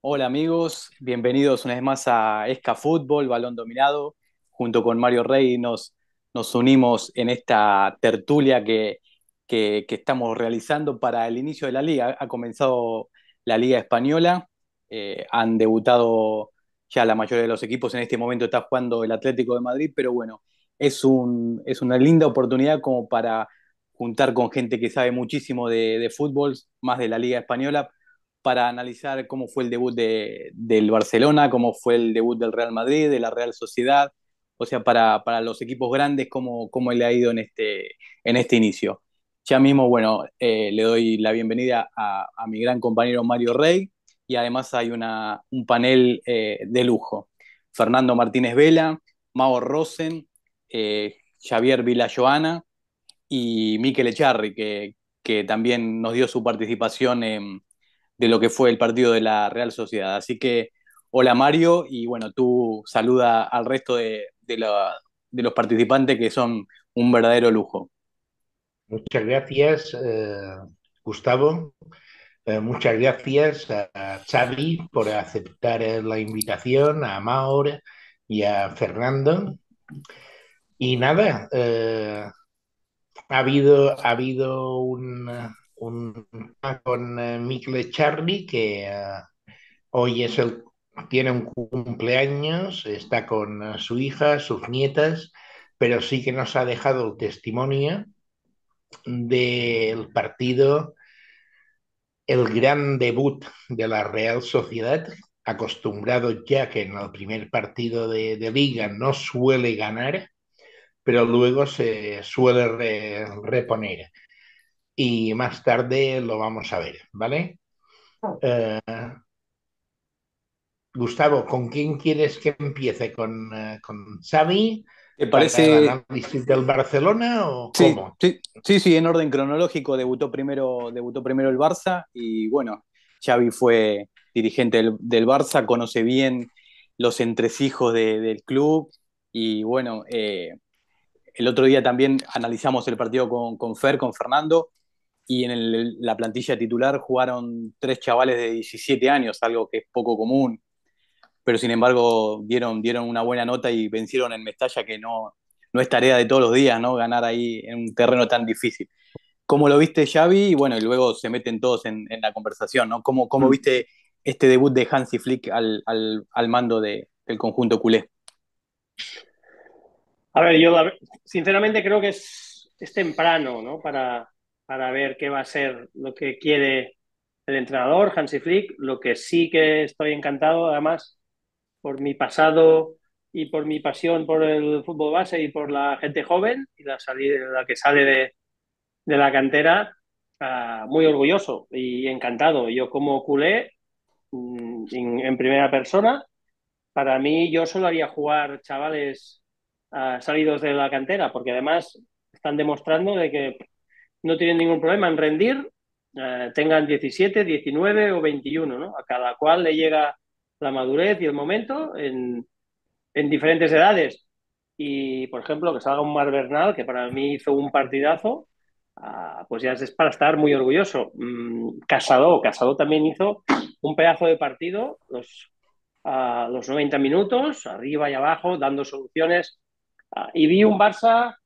Hola amigos, bienvenidos una vez más a Esca Fútbol, Balón Dominado. Junto con Mario Rey nos, nos unimos en esta tertulia que, que, estamos realizando para el inicio de la liga. Ha comenzado la Liga Española, eh, han debutado ya la mayoría de los equipos, en este momento está jugando el Atlético de Madrid, pero bueno, es, un, es una linda oportunidad como para juntar con gente que sabe muchísimo de, de fútbol, más de la Liga Española, para analizar cómo fue el debut de, del Barcelona, cómo fue el debut del Real Madrid, de la Real Sociedad, o sea, para, para los equipos grandes, cómo, cómo le ha ido en este, en este inicio. Ya mismo, bueno, eh, le doy la bienvenida a, a, mi gran compañero Mario Rey y además hay una, un panel eh, de lujo. Fernando Martínez Vela, Mao Rosen, eh, Javier Villajoana y Miquel Echarri, que, que también nos dio su participación en de lo que fue el partido de la Real Sociedad. Así que, hola Mario, y bueno, tú saluda al resto de, de, los participantes que son un verdadero lujo. Muchas gracias, eh, Gustavo. Eh, muchas gracias a Xavi por aceptar la invitación, a Maur y a Fernando. Y nada, eh, ha habido, ha habido un, un, con uh, Mikle Charlie, que uh, hoy es el, tiene un cumpleaños, está con uh, su hija, sus nietas, pero sí que nos ha dejado el testimonio del partido, el gran debut de la Real Sociedad, acostumbrado ya que en el primer partido de, de liga no suele ganar, pero luego se suele re, reponer y más tarde lo vamos a ver, ¿vale? Eh, Gustavo, ¿con quién quieres que empiece? ¿Con, uh, con Xavi? ¿Te parece el análisis del Barcelona o sí, cómo? Sí, sí, sí, en orden cronológico debutó primero, debutó primero el Barça y bueno, Xavi fue dirigente del, del Barça, conoce bien los entresijos de, del club y bueno, eh, el otro día también analizamos el partido con, con Fer, con Fernando y en el, la plantilla titular jugaron tres chavales de 17 años, algo que es poco común, pero sin embargo dieron, dieron una buena nota y vencieron en Mestalla, que no, no es tarea de todos los días, ¿no? Ganar ahí en un terreno tan difícil. ¿Cómo lo viste Xavi? Y bueno, y luego se meten todos en, en la conversación, ¿no? ¿Cómo, cómo viste este debut de Hansi Flick al, al, al mando de, del conjunto culé? A ver, yo sinceramente creo que es, es temprano, ¿no? Para, para ver qué va a ser lo que quiere el entrenador, Hansi Flick. Lo que sí que estoy encantado, además, por mi pasado y por mi pasión por el fútbol base y por la gente joven y la, salida, la que sale de, de la cantera, uh, muy orgulloso y encantado. Yo como culé, en, en, primera persona, para mí yo solo haría jugar chavales uh, salidos de la cantera, porque además están demostrando de que no tienen ningún problema en rendir, eh, tengan 17, 19 o 21, ¿no? A cada cual le llega la madurez y el momento en, en diferentes edades. Y, por ejemplo, que salga un Mar Bernal, que para mí hizo un partidazo, uh, pues ya es para estar muy orgulloso. Mm, Casado, Casado también hizo un pedazo de partido, los, los 90 minutos, arriba y abajo, dando soluciones. Uh, y vi un Barça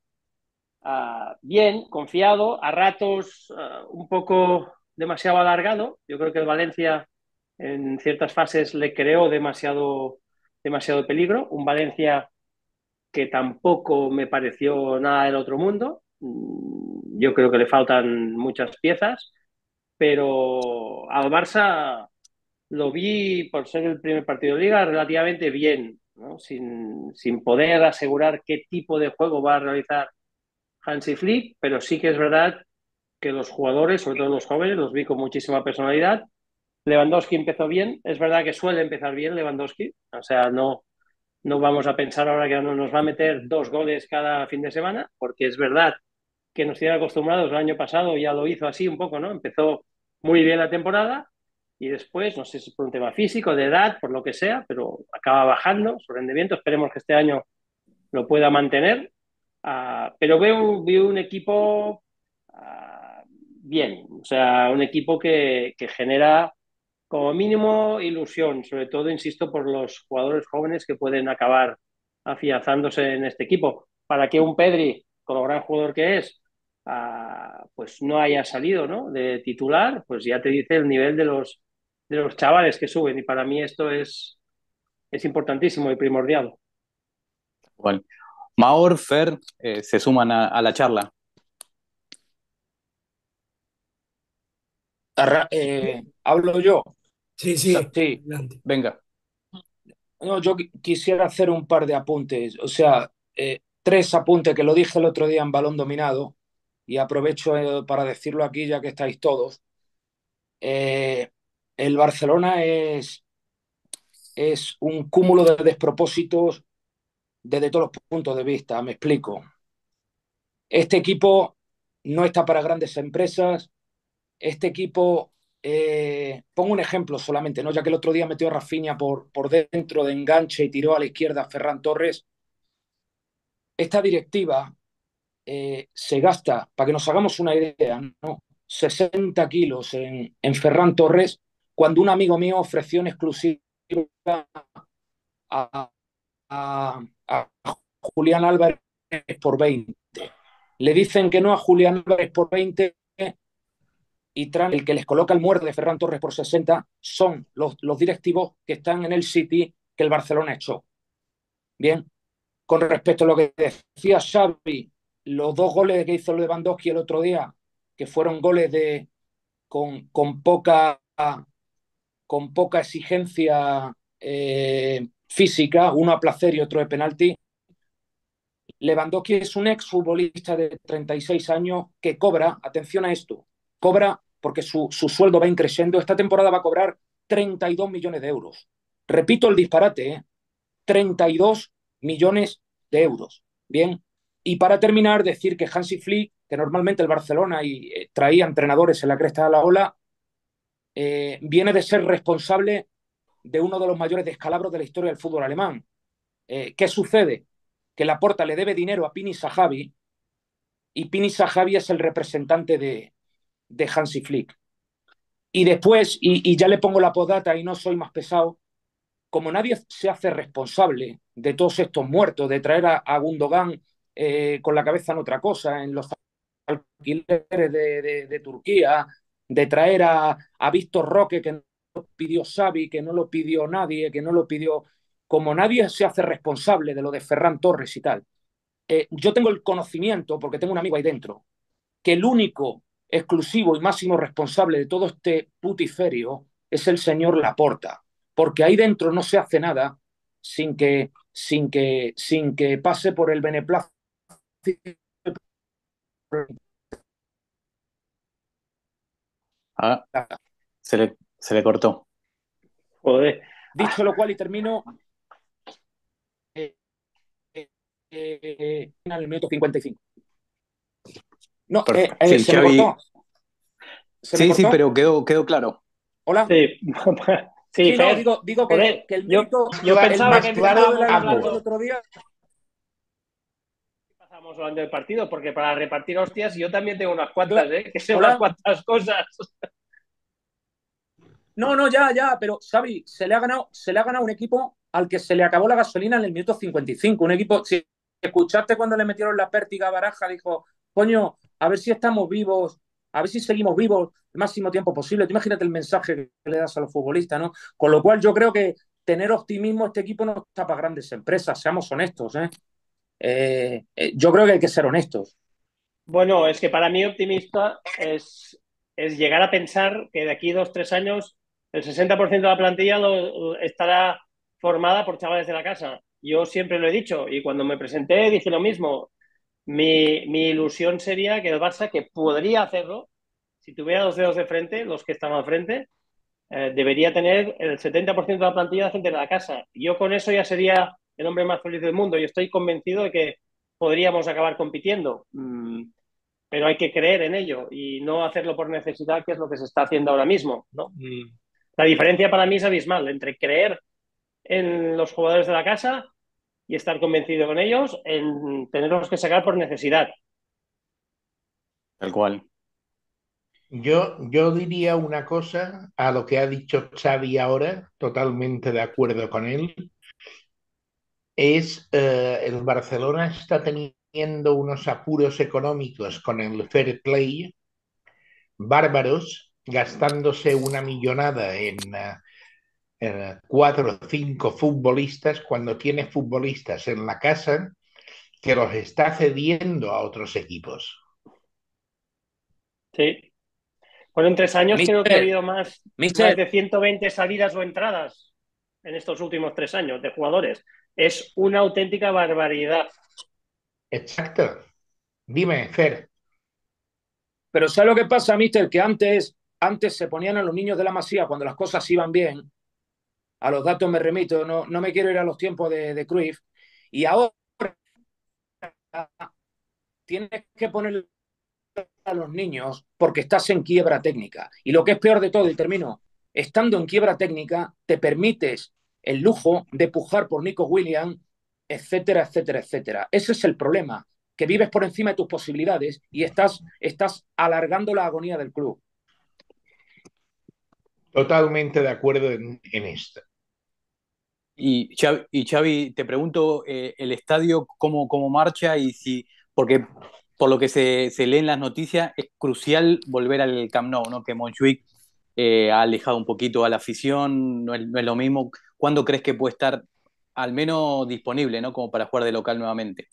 uh, bien, confiado, a ratos uh, un poco demasiado alargado. Yo creo que el Valencia en ciertas fases le creó demasiado, demasiado peligro. Un Valencia que tampoco me pareció nada del otro mundo. Mm, yo creo que le faltan muchas piezas, pero al Barça lo vi, por ser el primer partido de liga, relativamente bien, sin, sin poder asegurar qué tipo de juego va a realizar Hansi Flick, pero sí que es verdad que los jugadores, sobre todo los jóvenes, los vi con muchísima personalidad. Lewandowski empezó bien, es verdad que suele empezar bien Lewandowski, o sea, no, no vamos a pensar ahora que nos va a meter dos goles cada fin de semana, porque es verdad que nos tiene acostumbrados, el año pasado ya lo hizo así un poco, ¿no? Empezó muy bien la temporada y después, no sé si es por un tema físico, de edad, por lo que sea, pero acaba bajando su rendimiento, esperemos que este año lo pueda mantener Uh, pero veo, veo, un equipo uh, bien, o sea, un equipo que, que, genera como mínimo ilusión, sobre todo, insisto, por los jugadores jóvenes que pueden acabar afianzándose en este equipo. Para que un Pedri, con lo gran jugador que es, ah, pues no haya salido ¿no? de titular, pues ya te dice el nivel de los, de los chavales que suben. Y para mí esto es, es importantísimo y primordial. Bueno. Maor, Fer, eh, se suman a, la charla. Eh, ¿Hablo yo? Sí, sí. sí. Venga. No, yo quisiera hacer un par de apuntes. O sea, eh, tres apuntes que lo dije el otro día en Balón Dominado y aprovecho para decirlo aquí ya que estáis todos. el Barcelona es, es un cúmulo de despropósitos desde todos los puntos de vista. Me explico. Este equipo no está para grandes empresas. Este equipo, eh, pongo un ejemplo solamente, ¿no? ya que el otro día metió a Rafinha por, por dentro de enganche y tiró a la izquierda a Ferran Torres. Esta directiva eh, se gasta, para que nos hagamos una idea, ¿no? 60 kilos en, en Ferran Torres, cuando un amigo mío ofreció en exclusiva a, a Julián Álvarez por 20. Le dicen que no a Julián Álvarez por 20 y el que les coloca el muerto de Ferran Torres por 60 son los, los directivos que están en el City que el Barcelona echó. Bien, con respecto a lo que decía Xavi, los dos goles que hizo Lewandowski el otro día, que fueron goles de con, con poca con poca exigencia eh, física, uno a placer y otro de penalti. Lewandowski es un exfutbolista de 36 años que cobra, atención a esto, cobra porque su, su sueldo va increciendo. Esta temporada va a cobrar 32 millones de euros. Repito el disparate, ¿eh? 32 millones de euros. Bien, y para terminar, decir que Hansi Flick, que normalmente el Barcelona y, eh, traía entrenadores en la cresta de la ola, eh, viene de ser responsable de uno de los mayores descalabros de la historia del fútbol alemán. Eh, ¿Qué sucede? Que la Porta le debe dinero a Pini Sahabi y Pini Sahabi es el representante de, de Hansi Flick. Y después, y, ya le pongo la podata y no soy más pesado, como nadie se hace responsable de todos estos muertos, de traer a, Gundogan eh, con la cabeza en otra cosa, en los alquileres de, de, Turquía, de traer a, a Víctor Roque, que pidió Xavi, que no lo pidió nadie, que no lo pidió... Como nadie se hace responsable de lo de Ferran Torres y tal, eh, yo tengo el conocimiento, porque tengo un amigo ahí dentro, que el único exclusivo y máximo responsable de todo este putiferio es el señor Laporta, porque ahí dentro no se hace nada sin que, sin que, sin que pase por el beneplácito. Ah, se le, se le cortó. Joder. Dicho lo cual, y termino. Eh, eh, eh, en el minuto 55. No, sí, se me cortó. sí, sí, pero quedó, quedó claro. Hola. Sí, sí, no, digo, digo que, que, el minuto. Yo, pensaba que claro el otro día pasamos hablando del partido, porque para repartir hostias yo también tengo unas cuantas, ¿eh? Que sé unas cuantas cosas. No, no, ya, ya, pero Xavi, se le ha ganado, se le ha ganado un equipo al que se le acabó la gasolina en el minuto 55. Un equipo, si escuchaste cuando le metieron la pértiga a Baraja, dijo, coño, a ver si estamos vivos, a ver si seguimos vivos el máximo tiempo posible. imagínate el mensaje que le das a los futbolistas, ¿no? Con lo cual yo creo que tener optimismo, este equipo no está para grandes empresas, seamos honestos, ¿eh? Eh, eh, yo creo que hay que ser honestos. Bueno, es que para mí optimista es, es llegar a pensar que de aquí dos, tres años el 60% de la plantilla estará formada por chavales de la casa. Yo siempre lo he dicho y cuando me presenté dije lo mismo. Mi, mi ilusión sería que el Barça, que podría hacerlo, si tuviera dos dedos de frente, los que están al frente, eh, debería tener el 70% de la plantilla de gente de la casa. Yo con eso ya sería el hombre más feliz del mundo y estoy convencido de que podríamos acabar compitiendo. Mm, pero hay que creer en ello y no hacerlo por necesidad, que es lo que se está haciendo ahora mismo. ¿no? Mm. La diferencia para mí es abismal entre creer en los jugadores de la casa y estar convencido con ellos en tenerlos que sacar por necesidad. Tal cual. Yo, yo diría una cosa a lo que ha dicho Xavi ahora, totalmente de acuerdo con él. Es eh, el Barcelona está teniendo unos apuros económicos con el fair play bárbaros, gastándose una millonada en, eh, en cuatro o cinco futbolistas cuando tiene futbolistas en la casa que los está cediendo a otros equipos. Sí. Bueno, en tres años Mister, creo que ha habido más, más de 120 salidas o entradas en estos últimos tres años de jugadores. Es una auténtica barbaridad. Exacto. Dime, Fer. Pero ¿sabes lo que pasa, mister? Que antes, antes se ponían a los niños de la masía cuando las cosas iban bien. A los datos me remito, no, no me quiero ir a los tiempos de, de Cruyff. Y ahora tienes que poner a los niños porque estás en quiebra técnica. Y lo que es peor de todo, y termino, estando en quiebra técnica, te permites el lujo de pujar por Nico Williams, etcétera, etcétera, etcétera. Ese es el problema, que vives por encima de tus posibilidades y estás, estás alargando la agonía del club. Totalmente de acuerdo en, en esto. Y Xavi, y Xavi, te pregunto eh, el estadio cómo, cómo marcha y si, porque por lo que se, se, lee en las noticias, es crucial volver al Camp Nou, ¿no? Que Montjuic eh, ha alejado un poquito a la afición, no es, no es, lo mismo. ¿Cuándo crees que puede estar al menos disponible, ¿no? Como para jugar de local nuevamente.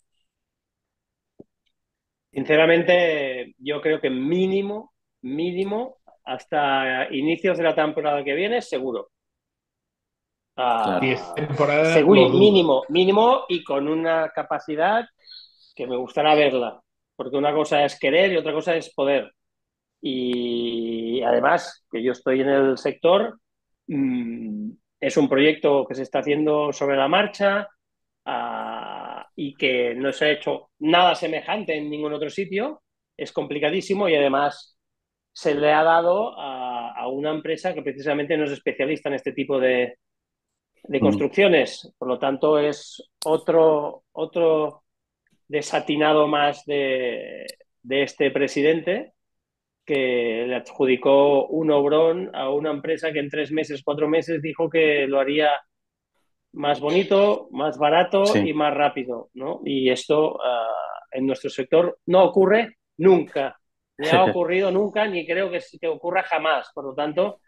Sinceramente, yo creo que mínimo, mínimo, hasta inicios de la temporada que viene, seguro. Claro. Temporada seguro, mínimo, mínimo y con una capacidad que me gustará verla, porque una cosa es querer y otra cosa es poder. Y además, que yo estoy en el sector, mmm, es un proyecto que se está haciendo sobre la marcha uh, y que no se ha hecho nada semejante en ningún otro sitio. Es complicadísimo y además se le ha dado a, a una empresa que precisamente no es especialista en este tipo de, de construcciones. Por lo tanto, es otro, otro desatinado más de, de este presidente que le adjudicó un obrón a una empresa que en tres meses, cuatro meses dijo que lo haría más bonito, más barato sí. y más rápido, ¿no? Y esto uh, en nuestro sector no ocurre nunca, ni ha ocurrido nunca, ni creo que, que, ocurra jamás. Por lo tanto,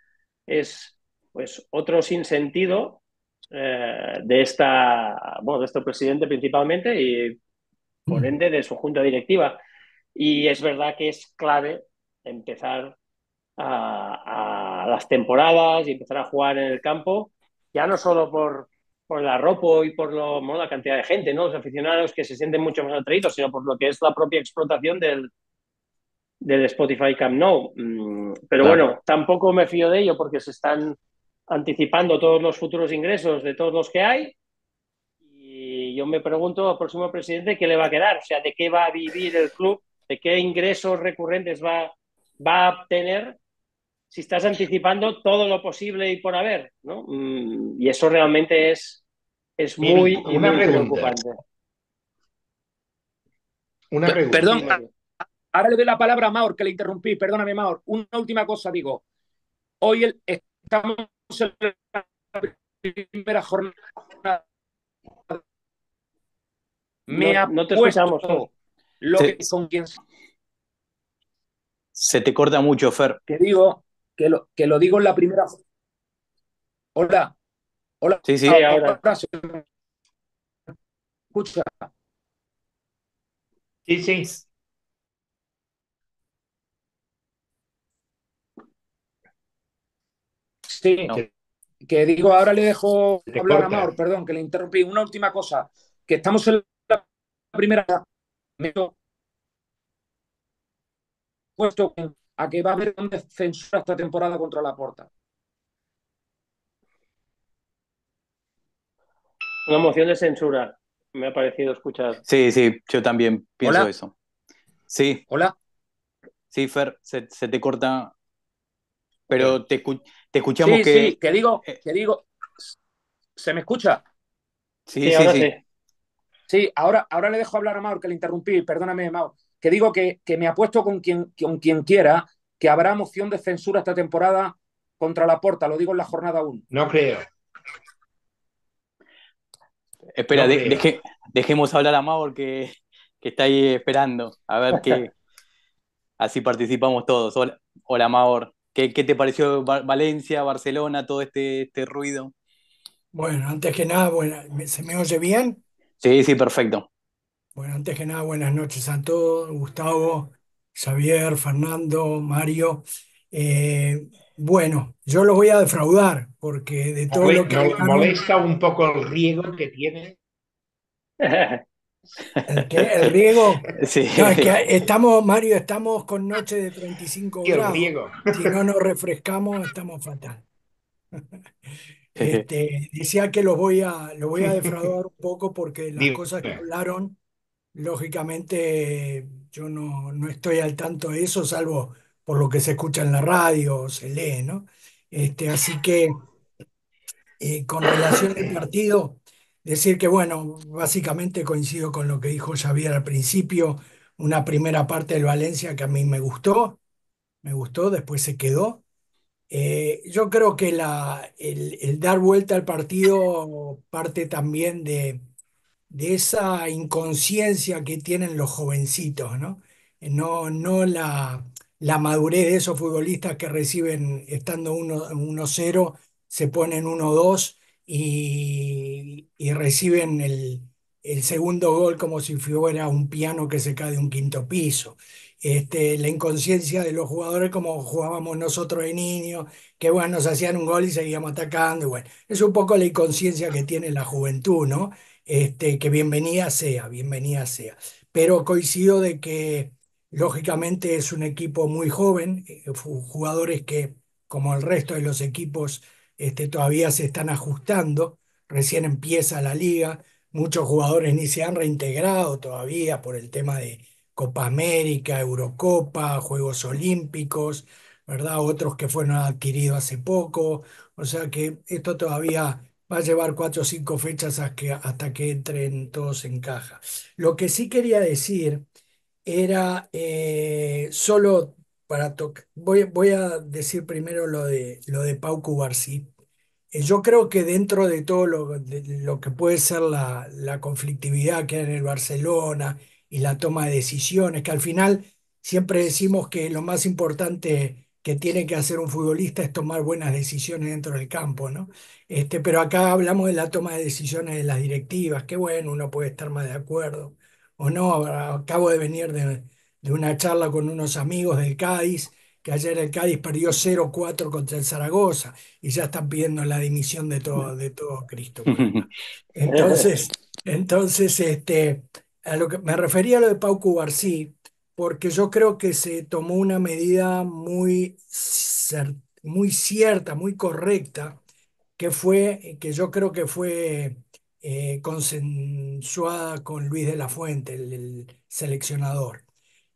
es pues otro sinsentido eh, de esta, bueno, de este presidente principalmente y por ende de su junta directiva. Y es verdad que es clave empezar a, a, las temporadas y empezar a jugar en el campo, ya no solo por, por el arropo y por lo, bueno, la cantidad de gente, ¿no? los aficionados que se sienten mucho más atraídos, sino por lo que es la propia explotación del, del Spotify Camp Nou. Pero claro. bueno, tampoco me fío de ello porque se están anticipando todos los futuros ingresos de todos los que hay. Y yo me pregunto al próximo presidente qué le va a quedar, o sea, de qué va a vivir el club, de qué ingresos recurrentes va, va a obtener si estás anticipando todo lo posible y por haber, ¿no? Y eso realmente es, es muy, una muy pregunta. preocupante. Una pregunta. Perdón, ahora le doy la palabra a Maur, que le interrumpí. Perdóname, Maur. Una última cosa digo. Hoy el, estamos en la primera jornada. Me no, no te escuchamos. Lo Sí. que, con quien Se te corta mucho, Fer. que digo, que lo, que lo digo en la primera. Hola. Hola. Sí, sí. Sí, ahora. Escucha. Sí, sí. Sí, No. que, que digo, ahora le dejo Te hablar corta. a Maur, perdón, que le interrumpí. Una última cosa, que estamos en la primera me he puesto a que va a haber un censura esta temporada contra la porta. Una moción de censura, me ha parecido escuchar. Sí, sí, yo también pienso Hola. eso. Sí, Hola. sí, Fer, se, se te corta, pero te, escu- te escuchamos Sí, que... sí, que digo, eh, que digo, ¿se me escucha? Sí, Sí, sí, ahora sí. sí. Sí, ahora, ahora le dejo hablar a Maur, que le interrumpí, perdóname, Maur, que digo que, que me apuesto con quien, con quien quiera que habrá moción de censura esta temporada contra la Porta, lo digo en la jornada 1. No creo. Espera, dejemos hablar a Maur que, que, está ahí esperando. A ver qué. Así participamos todos. Hola, hola Maur. ¿Qué, te pareció Valencia, Barcelona, todo este, este ruido? Bueno, antes que nada, bueno, ¿se me oye bien? Sí, sí, perfecto. Bueno, antes que nada, buenas noches a todos, Gustavo, Xavier, Fernando, Mario. Eh, bueno, yo los voy a defraudar porque de todo lo que molesta un poco el riego que tiene. ¿El, qué? ¿El riego? Sí. estamos, Mario, estamos con noche de 35 grados. Si no nos refrescamos, estamos fatal. Este, decía que los voy a, lo voy a defraudar un poco porque las cosas que hablaron, lógicamente yo no, no estoy al tanto de eso, salvo por lo que se escucha en la radio, se lee, ¿no? Este, así que eh, con relación al partido, decir que, bueno, básicamente coincido con lo que dijo Xavier al principio, una primera parte del Valencia que a mí me gustó, me gustó, después se quedó. Eh, yo creo que la, el, dar vuelta al partido parte también de, de esa inconsciencia que tienen los jovencitos, ¿no? No, no la, la madurez de esos futbolistas que reciben estando 1-0, se ponen 1-2 y, y, reciben el, el, segundo gol como si fuera un piano que se cae de un quinto piso. Este, la inconsciencia de los jugadores como jugábamos nosotros de niños, que bueno, nos hacían un gol y seguíamos atacando. bueno, es un poco la inconsciencia que tiene la juventud, ¿no? Este, que bienvenida sea, bienvenida sea. Pero coincido de que Lógicamente es un equipo muy joven, eh, jugadores que, como el resto de los equipos, este, todavía se están ajustando, recién empieza la liga, muchos jugadores ni se han reintegrado todavía por el tema de Copa América, Eurocopa, Juegos Olímpicos, ¿verdad? Otros que fueron adquiridos hace poco, o sea que esto todavía va a llevar cuatro o cinco fechas hasta que, hasta que entren todos en caja. Lo que sí quería decir era eh, solo para tocar. Voy, voy, a decir primero lo de, lo de Pau Cubarsí. Eh, yo creo que dentro de todo lo, lo que puede ser la, la, conflictividad que hay en el Barcelona y la toma de decisiones, que al final siempre decimos que lo más importante que tiene que hacer un futbolista es tomar buenas decisiones dentro del campo, ¿no? Este, pero acá hablamos de la toma de decisiones de las directivas, que bueno, uno puede estar más de acuerdo o no. Acabo de venir de, una charla con unos amigos del Cádiz, que ayer el Cádiz perdió 0-4 contra el Zaragoza y ya están pidiendo la dimisión de todo, de todo Cristo. Entonces, entonces este, a lo que me refería a lo de Pau Cubarsí, porque yo creo que se tomó una medida muy, muy cierta, muy correcta, que fue, que yo creo que fue eh, consensuada con Luis de la Fuente, el, seleccionador.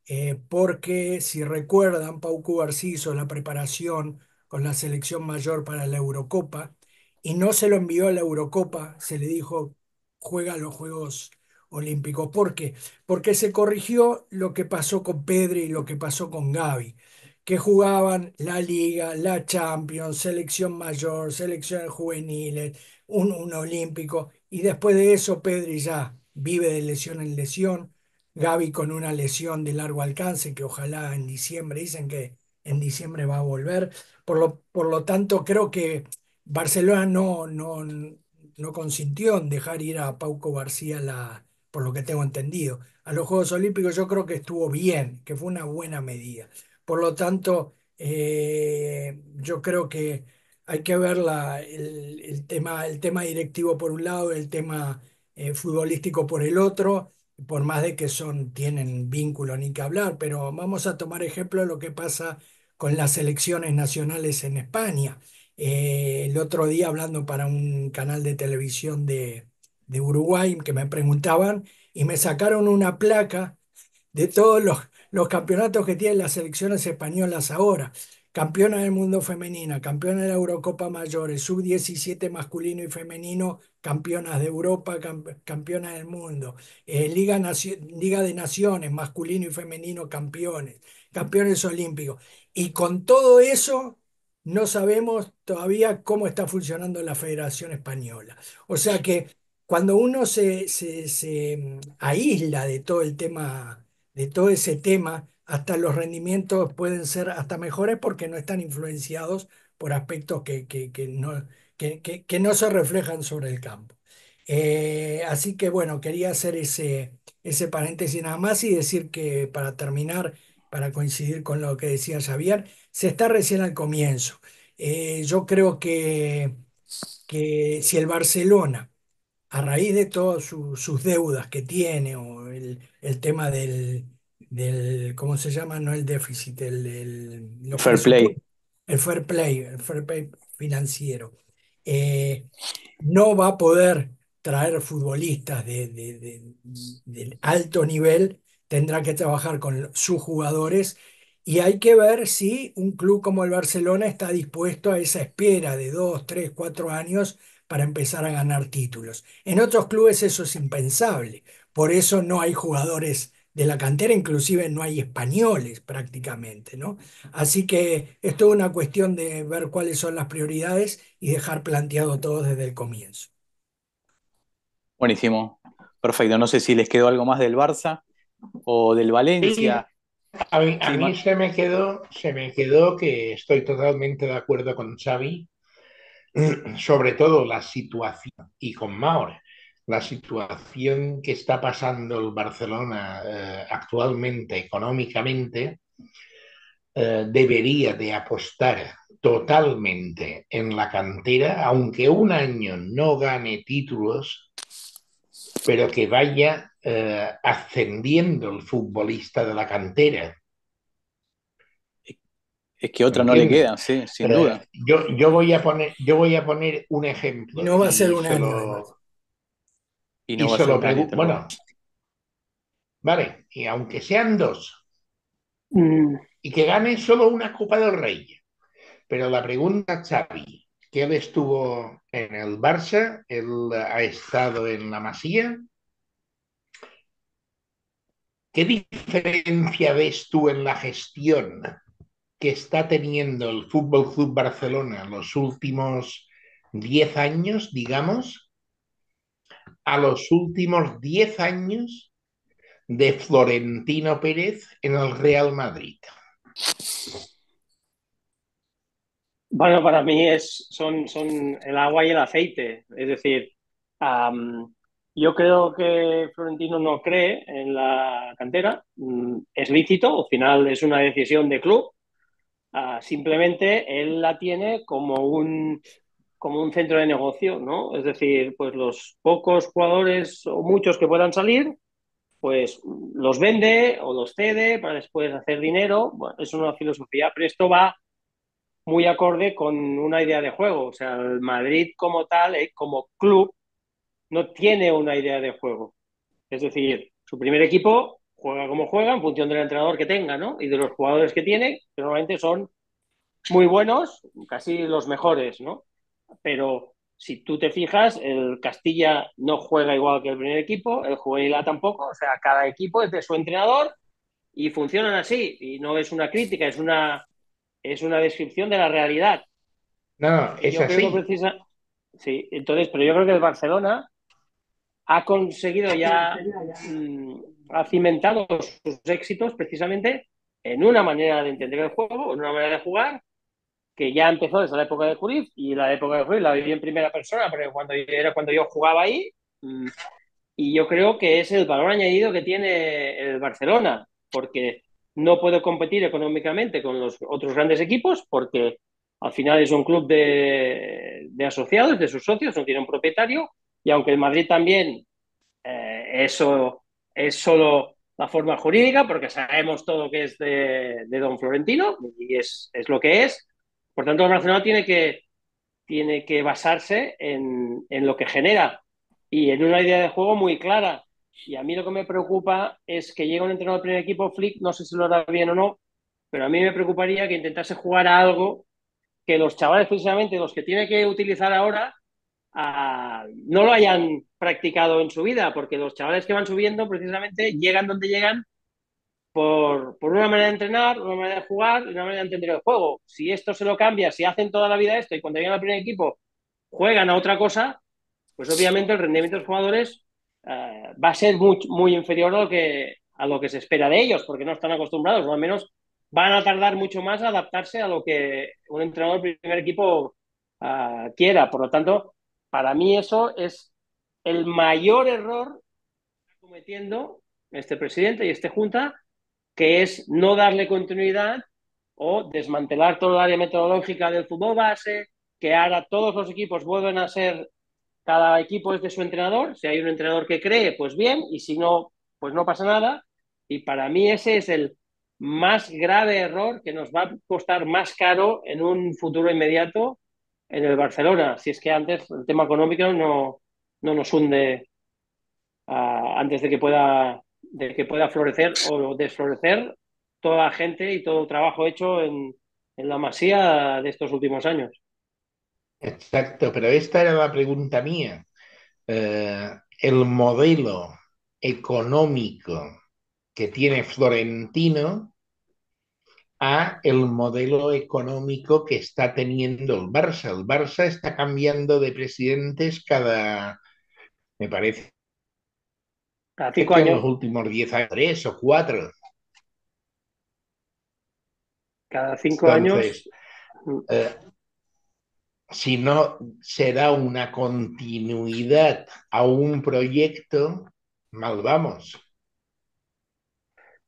Eh, porque si recuerdan, Pau Cubarsí hizo la preparación con la selección mayor para la Eurocopa y no se lo envió a la Eurocopa, se le dijo juega los Juegos Olímpicos. ¿Por qué? Porque se corrigió lo que pasó con Pedri y lo que pasó con Gaby, que jugaban la Liga, la Champions, selección mayor, selecciones juveniles, un, un olímpico, y después de eso, Pedri ya vive de lesión en lesión. Gaby con una lesión de largo alcance que ojalá en diciembre, dicen que en diciembre va a volver. Por lo, por lo tanto, creo que Barcelona no, no, no consintió en dejar ir a Pauco García, la, por lo que tengo entendido. A los Juegos Olímpicos yo creo que estuvo bien, que fue una buena medida. Por lo tanto, eh, yo creo que hay que ver el, tema, el tema directivo por un lado, el tema eh, futbolístico por el otro, por más de que son, tienen vínculo ni que hablar, pero vamos a tomar ejemplo de lo que pasa con las elecciones nacionales en España. Eh, el otro día hablando para un canal de televisión de, de Uruguay que me preguntaban y me sacaron una placa de todos los, los campeonatos que tienen las selecciones españolas ahora campeona del mundo femenina, campeona de la Eurocopa Mayores, sub-17 masculino y femenino, campeonas de Europa, campeonas del mundo, eh, Liga, de Naciones, masculino y femenino, campeones, campeones olímpicos. Y con todo eso no sabemos todavía cómo está funcionando la Federación Española. O sea que cuando uno se, se, mm, aísla de todo el tema, de todo ese tema, hasta los rendimientos pueden ser hasta mejores porque no están influenciados por aspectos que, que, no, que, no se reflejan sobre el campo. Eh, así que bueno, quería hacer ese, ese paréntesis nada más y decir que para terminar, para coincidir con lo que decía Xavier, se está recién al comienzo. Eh, yo creo que, que si el Barcelona, a raíz de todas sus deudas que tiene, o el, tema del, del, ¿cómo se llama? No el déficit, el, fair play. El fair play, el fair play financiero. Eh, no va a poder traer futbolistas de, de alto nivel, tendrá que trabajar con sus jugadores y hay que ver si un club como el Barcelona está dispuesto a esa espera de dos, tres, cuatro años para empezar a ganar títulos. En otros clubes eso es impensable. Por eso no hay jugadores de la cantera, inclusive no hay españoles prácticamente, ¿no? Así que es toda una cuestión de ver cuáles son las prioridades y dejar planteado todo desde el comienzo. Buenísimo, perfecto. No sé si les quedó algo más del Barça o del Valencia. A mí, se, me quedó, se me quedó que estoy totalmente de acuerdo con Xavi, sobre todo la situación, y con Maur, la situación que está pasando el Barcelona eh, actualmente económicamente, eh, debería de apostar totalmente en la cantera, aunque un año no gane títulos, pero que vaya eh, ascendiendo el futbolista de la cantera. Es que otra no le queda, sí, sin duda. Yo, yo, voy a poner, yo voy a poner un ejemplo. No va a ser un año. Y no va a ser un Bueno, vale, y aunque sean dos, mm. y que gane solo una Copa del Rey. Pero la pregunta, Xavi, que él estuvo en el Barça, él ha estado en la Masía, ¿Qué diferencia ves tú en la gestión que está teniendo el Fútbol Club Barcelona en los últimos 10 años, digamos, a los últimos 10 años de Florentino Pérez en el Real Madrid? Bueno, para mí es, son, son el agua y el aceite. Es decir, yo creo que Florentino no cree en la cantera. Mm, es lícito, al final es una decisión de club. Ah, simplemente él la tiene como un, como un centro de negocio, ¿no? Es decir, pues los pocos jugadores o muchos que puedan salir, pues los vende o los cede para después hacer dinero. Bueno, es una filosofía, pero esto va muy acorde con una idea de juego. O sea, el Madrid como tal, eh, como club, no tiene una idea de juego. Es decir, su primer equipo juega como juega en función del entrenador que tenga, ¿no? Y de los jugadores que tiene, que normalmente son muy buenos, casi los mejores, ¿no? Pero si tú te fijas, el Castilla no juega igual que el primer equipo, el Juvenil tampoco, o sea, cada equipo es de su entrenador y funcionan así. Y no es una crítica, es una, es una descripción de la realidad. No, es así. Sí, entonces, pero yo creo que el Barcelona ha conseguido ya, mm, ha cimentado sus éxitos precisamente en una manera de entender el juego, en una manera de jugar, que ya empezó desde la época de Cruyff y la época de Cruyff la viví en primera persona, porque cuando era cuando yo jugaba ahí, mm, y yo creo que es el valor añadido que tiene el Barcelona, porque no puede competir económicamente con los otros grandes equipos, porque al final es un club de, de asociados, de sus socios, no tiene un propietario, y aunque el Madrid también, eh, eso es solo la forma jurídica, porque sabemos todo que es de, Don Florentino y es, es, lo que es. Por tanto, el Barcelona tiene que, tiene que basarse en, en lo que genera y en una idea de juego muy clara. Y a mí lo que me preocupa es que llega un entrenador del primer equipo, Flick, no sé si lo hará bien o no, pero a mí me preocuparía que intentase jugar a algo que los chavales, precisamente los que tiene que utilizar ahora, no lo hayan practicado en su vida, porque los chavales que van subiendo, precisamente, llegan donde llegan por, por, una manera de entrenar, una manera de jugar y una manera de entender el juego. Si esto se lo cambia, si hacen toda la vida esto y cuando llegan al primer equipo juegan a otra cosa, pues obviamente el rendimiento de los jugadores uh, va a ser muy, muy inferior a lo, que, a lo que se espera de ellos, porque no están acostumbrados, o al menos van a tardar mucho más a adaptarse a lo que un entrenador del primer equipo uh, quiera. Por lo tanto, para mí eso es el mayor error que está cometiendo este presidente y este junta, que es no darle continuidad o desmantelar toda el área metodológica del fútbol base, que ahora todos los equipos vuelven a ser, cada equipo es de su entrenador, si hay un entrenador que cree, pues bien, y si no, pues no pasa nada. Y para mí ese es el más grave error que nos va a costar más caro en un futuro inmediato en el Barcelona, si es que antes el tema económico no, no nos hunde uh, antes de que pueda de que pueda florecer o desflorecer toda la gente y todo el trabajo hecho en, en la masía de estos últimos años. Exacto, pero esta era la pregunta mía. Eh, el modelo económico que tiene Florentino a el modelo económico que está teniendo el Barça. El Barça está cambiando de presidentes cada, me parece, cada cinco años. En los últimos diez años, tres o cuatro. Cada cinco Entonces, años. Eh, si no se da una continuidad a un proyecto, mal vamos.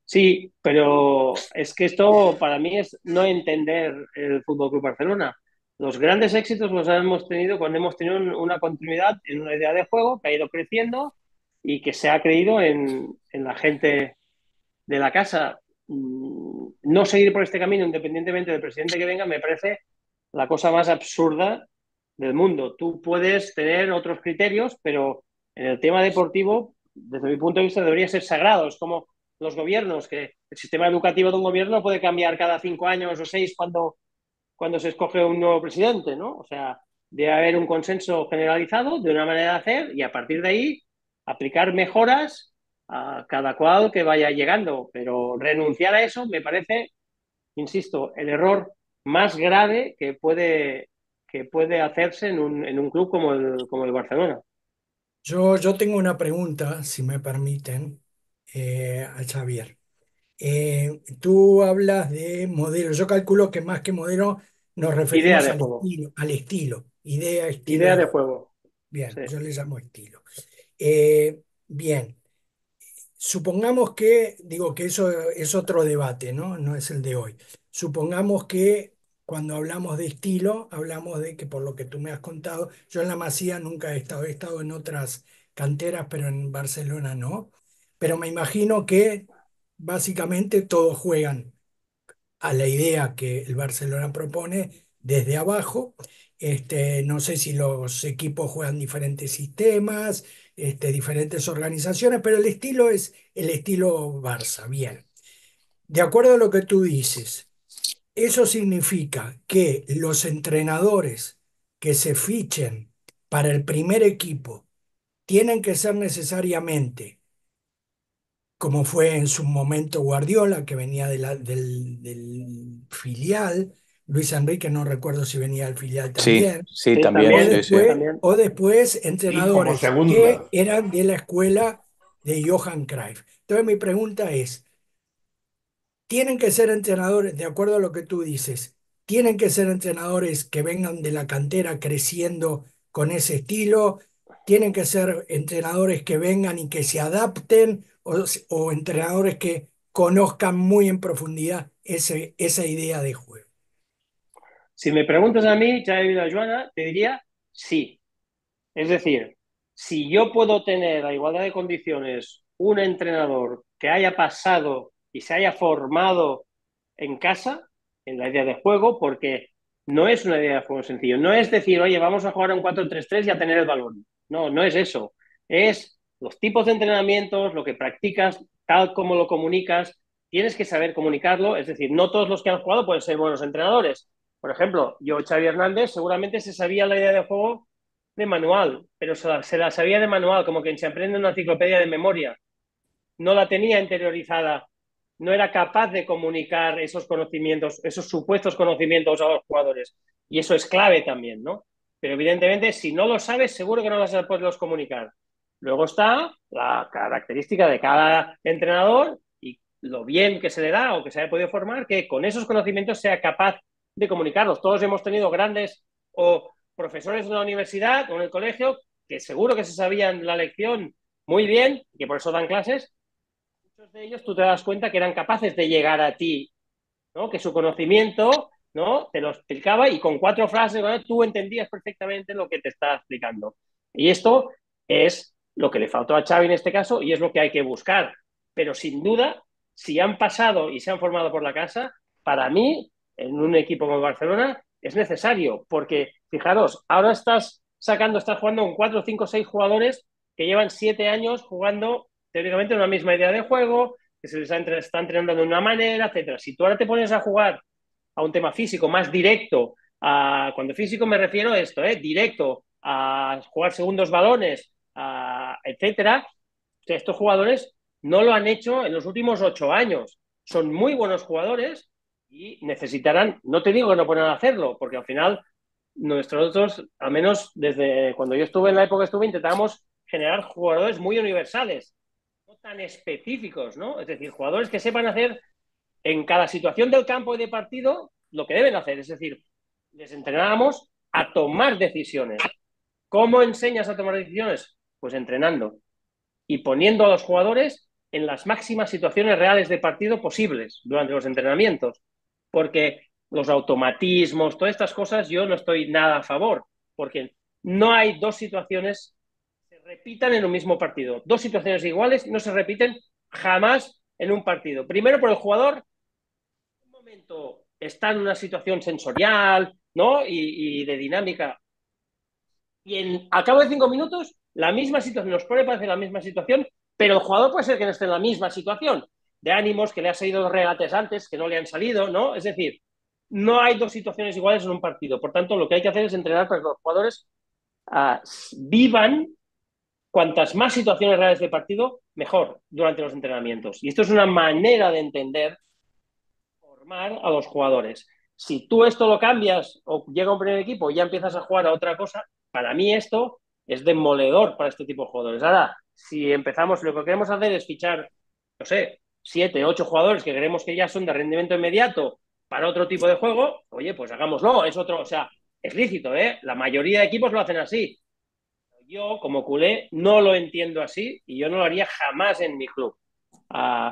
Sí, pero es que esto para mí es no entender el Fútbol Club Barcelona. Los grandes éxitos los hemos tenido cuando hemos tenido una continuidad en una idea de juego que ha ido creciendo y que se ha creído en, en la gente de la casa. Mm, no seguir por este camino, independientemente del presidente que venga, me parece la cosa más absurda del mundo. Tú puedes tener otros criterios, pero en el tema deportivo, desde mi punto de vista, debería ser sagrado. Es como los gobiernos, que el sistema educativo de un gobierno puede cambiar cada cinco años o seis cuando, cuando se escoge un nuevo presidente, ¿no? O sea, debe haber un consenso generalizado de una manera de hacer y a partir de ahí aplicar mejoras a cada cual que vaya llegando. Pero renunciar a eso me parece, insisto, el error más grave que puede, que puede hacerse en un, en un club como el, como el Barcelona. Yo, yo tengo una pregunta, si me permiten, eh, a Xavier. Eh, tú hablas de modelo. Yo calculo que más que modelo nos referimos al estilo, al estilo. Idea, estilo. Idea de juego. Bien, Sí. yo le llamo estilo. Eh, bien, supongamos que, digo que eso es otro debate, ¿no? No es el de hoy. Supongamos que cuando hablamos de estilo, hablamos de que por lo que tú me has contado, yo en la Masía nunca he estado, he estado en otras canteras, pero en Barcelona no. Pero me imagino que básicamente todos juegan a la idea que el Barcelona propone desde abajo. Este, no sé si los equipos juegan diferentes sistemas, este, diferentes organizaciones, pero el estilo es el estilo Barça, bien. De acuerdo a lo que tú dices, eso significa que los entrenadores que se fichen para el primer equipo tienen que ser necesariamente, como fue en su momento Guardiola, que venía del, del filial, Luis Enrique no recuerdo si venía del filial Sí, también. sí, Sí, también, O también, sí, sí. después, también. o después entrenadores que eran de la escuela de Johan Cruyff. Entonces mi pregunta es, ¿tienen que ser entrenadores, de acuerdo a lo que tú dices, tienen que ser entrenadores que vengan de la cantera creciendo con ese estilo? ¿Tienen que ser entrenadores que vengan y que se adapten o, o entrenadores que conozcan muy en profundidad ese, esa idea de juego? Si me preguntas a mí, Xavi y Joana, te diría sí. Es decir, si yo puedo tener a igualdad de condiciones un entrenador que haya pasado y se haya formado en casa, en la idea de juego, porque no es una idea de juego sencillo. No es decir, oye, vamos a jugar un 4-3-3 y a tener el balón. No, no es eso. Es los tipos de entrenamientos, lo que practicas, tal como lo comunicas, tienes que saber comunicarlo, es decir, no todos los que han jugado pueden ser buenos entrenadores. Por ejemplo, yo, Xavi Hernández, seguramente se sabía la idea de juego de manual, pero se la, se la sabía de manual, como quien se aprende una enciclopedia de memoria. No la tenía interiorizada, no era capaz de comunicar esos conocimientos, esos supuestos conocimientos a los jugadores. Y eso es clave también, ¿no? Pero evidentemente, si no lo sabes, seguro que no vas a poderlos comunicar. Luego está la característica de cada entrenador y lo bien que se le da o que se haya podido formar, que con esos conocimientos sea capaz de comunicarlos. Todos hemos tenido grandes o profesores de la universidad o en el colegio que seguro que se sabían la lección muy bien, que por eso dan clases. Muchos de ellos tú te das cuenta que eran capaces de llegar a ti, ¿no? que su conocimiento ¿no? te lo explicaba y con cuatro frases tú entendías perfectamente lo que te está explicando. Y esto es lo que le faltó a Xavi en este caso y es lo que hay que buscar. Pero sin duda, si han pasado y se han formado por la casa, para mí, en un equipo como Barcelona, es necesario, porque fijaros, ahora estás sacando, estás jugando con cuatro, cinco, seis jugadores que llevan siete años jugando teóricamente una misma idea de juego, que se les está entrenando de una manera, etcétera. Si tú ahora te pones a jugar a un tema físico más directo, a, cuando físico me refiero a esto, ¿eh? directo, a jugar segundos balones, etcétera, estos jugadores no lo han hecho en los últimos ocho años. Son muy buenos jugadores y necesitarán, no te digo que no puedan hacerlo, porque al final nosotros, al menos desde cuando yo estuve en la época que estuve, intentábamos generar jugadores muy universales, no tan específicos, ¿no? Es decir, jugadores que sepan hacer en cada situación del campo y de partido lo que deben hacer. Es decir, les entrenábamos a tomar decisiones. ¿Cómo enseñas a tomar decisiones? Pues entrenando y poniendo a los jugadores en las máximas situaciones reales de partido posibles durante los entrenamientos. Porque los automatismos, todas estas cosas, yo no estoy nada a favor, porque no hay dos situaciones que se repitan en un mismo partido. Dos situaciones iguales no se repiten jamás en un partido. Primero, por el jugador, en un momento está en una situación sensorial ¿no? y, de dinámica. Y en, al cabo de cinco minutos la misma situación, nos puede parecer la misma situación, pero el jugador puede ser que no esté en la misma situación, de ánimos, que le ha salido los regates antes, que no le han salido, ¿no? Es decir, no hay dos situaciones iguales en un partido. Por tanto, lo que hay que hacer es entrenar para que los jugadores uh, vivan cuantas más situaciones reales de partido, mejor durante los entrenamientos. Y esto es una manera de entender, formar a los jugadores. Si tú esto lo cambias o llega un primer equipo y ya empiezas a jugar a otra cosa, para mí esto es demoledor para este tipo de jugadores. Ahora, si empezamos, lo que queremos hacer es fichar, no sé, siete, ocho jugadores que creemos que ya son de rendimiento inmediato para otro tipo de juego, oye, pues hagámoslo, es otro, o sea, es lícito, ¿eh? La mayoría de equipos lo hacen así. Yo, como culé, no lo entiendo así y yo no lo haría jamás en mi club. Uh,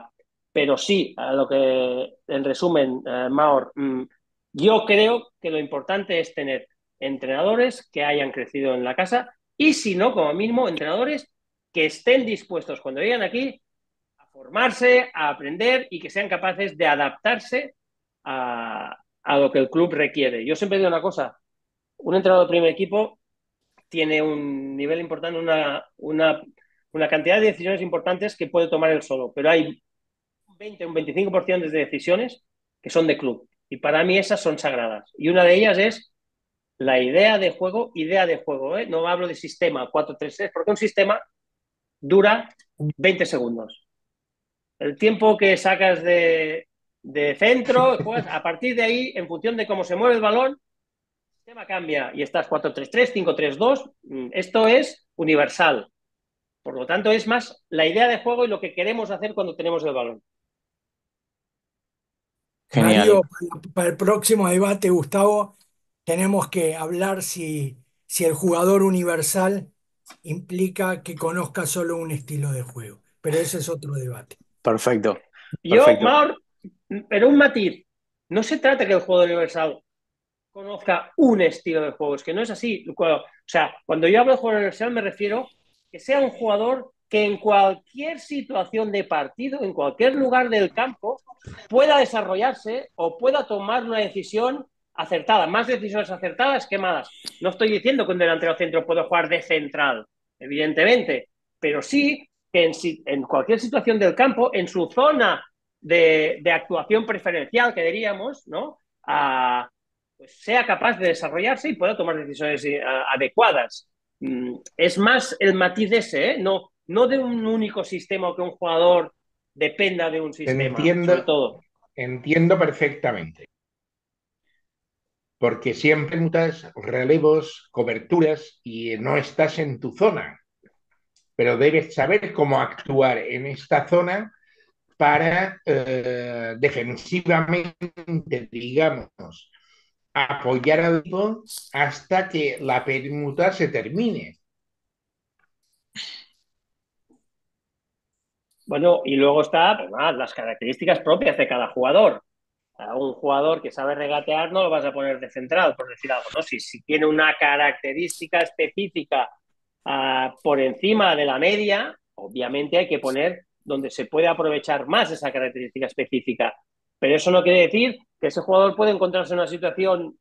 pero sí, a lo que, en resumen, uh, Maor, mm, yo creo que lo importante es tener entrenadores que hayan crecido en la casa y si no, como mínimo, entrenadores que estén dispuestos cuando lleguen aquí formarse, a aprender y que sean capaces de adaptarse a, a lo que el club requiere. Yo siempre digo una cosa, un entrenador de primer equipo tiene un nivel importante, una, una, una cantidad de decisiones importantes que puede tomar él solo, pero hay un 20, un 25% de decisiones que son de club. Y para mí esas son sagradas. Y una de ellas es la idea de juego, idea de juego, ¿eh? no hablo de sistema 4-3-3, porque un sistema dura 20 segundos. El tiempo que sacas de, de centro, pues, a partir de ahí, en función de cómo se mueve el balón, el sistema cambia y estás 4-3-3, 5-3-2. Mm, esto es universal. Por lo tanto, es más la idea de juego y lo que queremos hacer cuando tenemos el balón. Genial. para el próximo debate, Gustavo, tenemos que hablar si, si el jugador universal implica que conozca solo un estilo de juego. Pero ese es otro debate. Perfecto. Yo, Maur, pero un matiz. No se trata que el jugador universal conozca un estilo de juego, es que no es así. O sea, cuando yo hablo de jugador universal me refiero que sea un jugador que en cualquier situación de partido, en cualquier lugar del campo, pueda desarrollarse o pueda tomar una decisión acertada, más decisiones acertadas que malas. No estoy diciendo que un delantero centro pueda jugar de central, evidentemente, pero sí que en, en, cualquier situación del campo, en su zona de, de actuación preferencial, que diríamos, ¿no? A, pues sea capaz de desarrollarse y pueda tomar decisiones eh, adecuadas. Mm, es más el matiz ese, ¿eh? no, no de un único sistema o que un jugador dependa de un sistema. Entiendo, todo. entiendo perfectamente. Porque siempre muchas relevos, coberturas y no estás en tu zona. Pero debes saber cómo actuar en esta zona para eh, defensivamente, digamos, apoyar al equipo hasta que la permuta se termine. Bueno, y luego está pues, las características propias de cada jugador. A un jugador que sabe regatear no lo vas a poner de central, por decir algo, ¿no? Si, si tiene una característica específica por encima de la media, obviamente hay que poner donde se puede aprovechar más esa característica específica. Pero eso no quiere decir que ese jugador puede encontrarse en una situación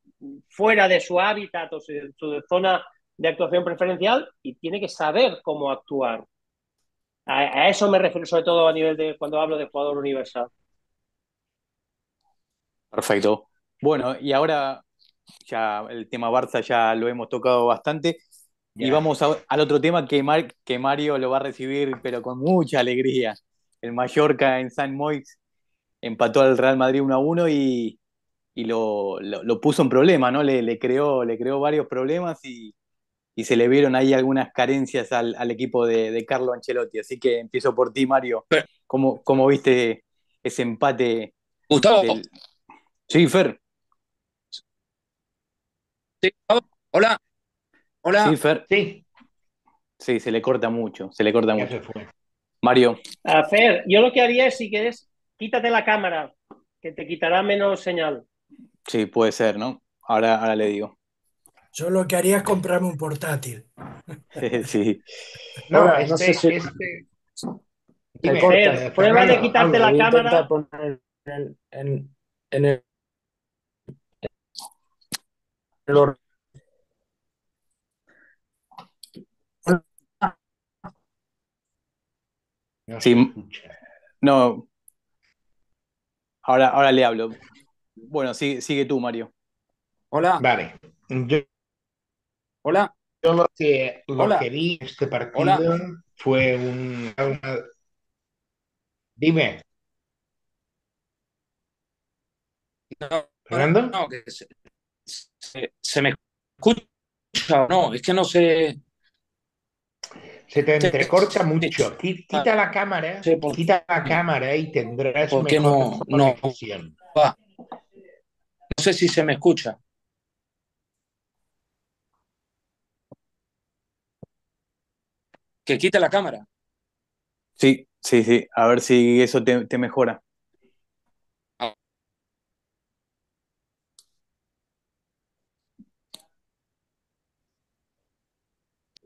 fuera de su hábitat o su, su zona de actuación preferencial y tiene que saber cómo actuar. A, eso me refiero sobre todo a nivel de cuando hablo de jugador universal. Perfecto. Bueno, y ahora ya el tema Barça ya lo hemos tocado bastante. Y vamos al otro tema que, que Mario lo va a recibir, pero con mucha alegría. El Mallorca en San Moix empató al Real Madrid 1 a 1 y, lo, puso en problema, ¿no? Le, creó, le creó varios problemas y, se le vieron ahí algunas carencias al, equipo de, Carlo Ancelotti. Así que empiezo por ti, Mario. ¿Cómo, cómo viste ese empate? Gustavo. Sí, Fer. Hola. Hola. Sí, Fer. Sí. Sí, se le corta mucho, se le corta mucho. Mario. A Fer, yo lo que haría es, si quieres, quítate la cámara, que te quitará menos señal. Sí, puede ser, ¿no? Ahora, ahora le digo. Yo lo que haría es comprarme un portátil. sí. No, no sé si... este... prueba de quitarte la cámara. En, en, en el... sí, no, Ahora, ahora le hablo. Bueno, sigue, sigue tú, Mario. Hola. Vale. Hola. Yo lo que, lo que vi este partido fue un... Dime. No, ¿Fernando? No, que se, se, me escucha. No, es que no sé. Se te entrecorta mucho. Quita la cámara, quita la cámara y tendrás mejor no, no, no sé si se me escucha. Que quite la cámara. Sí, sí, sí. A ver si eso te, te mejora.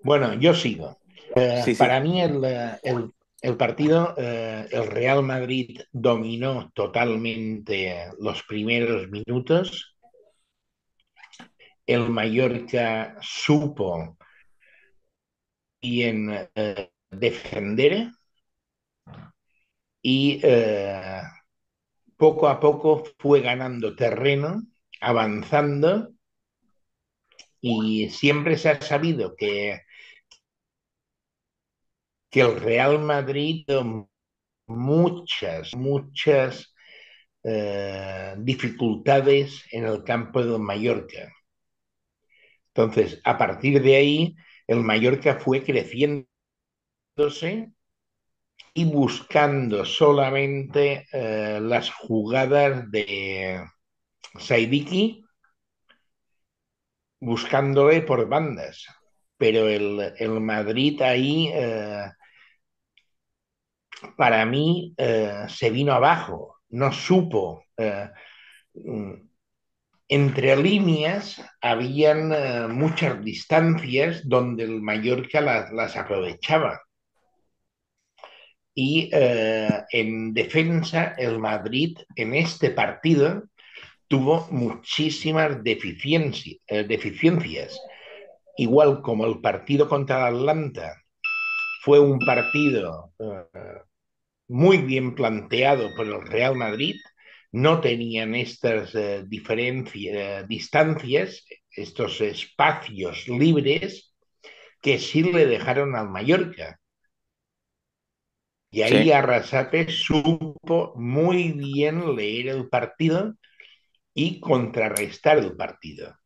Bueno, yo sigo. Eh, para mí el, el, partido, eh, el Real Madrid dominó totalmente los primeros minutos. El Mallorca supo bien eh, defender y poco a poco fue ganando terreno, avanzando y siempre se ha sabido que que el Real Madrid muchas, muchas eh, dificultades en el campo de Mallorca. Entonces, a partir de ahí, el Mallorca fue creciéndose y buscando solamente eh, las jugadas de Saidiki, buscándole por bandas. Pero el, Madrid ahí eh, para mí eh, se vino abajo, no supo. Eh, mm, entre líneas habían eh, muchas distancias donde el Mallorca las, aprovechaba. Y en defensa, el Madrid en este partido tuvo muchísimas deficiencias. Igual como el partido contra el Atlanta fue un partido muy bien planteado por el Real Madrid, no tenían estas eh, diferencias, distancias, estos espacios libres que sí le dejaron al Mallorca. Y ahí Sí. Arrasate supo muy bien leer el partido y contrarrestar el partido.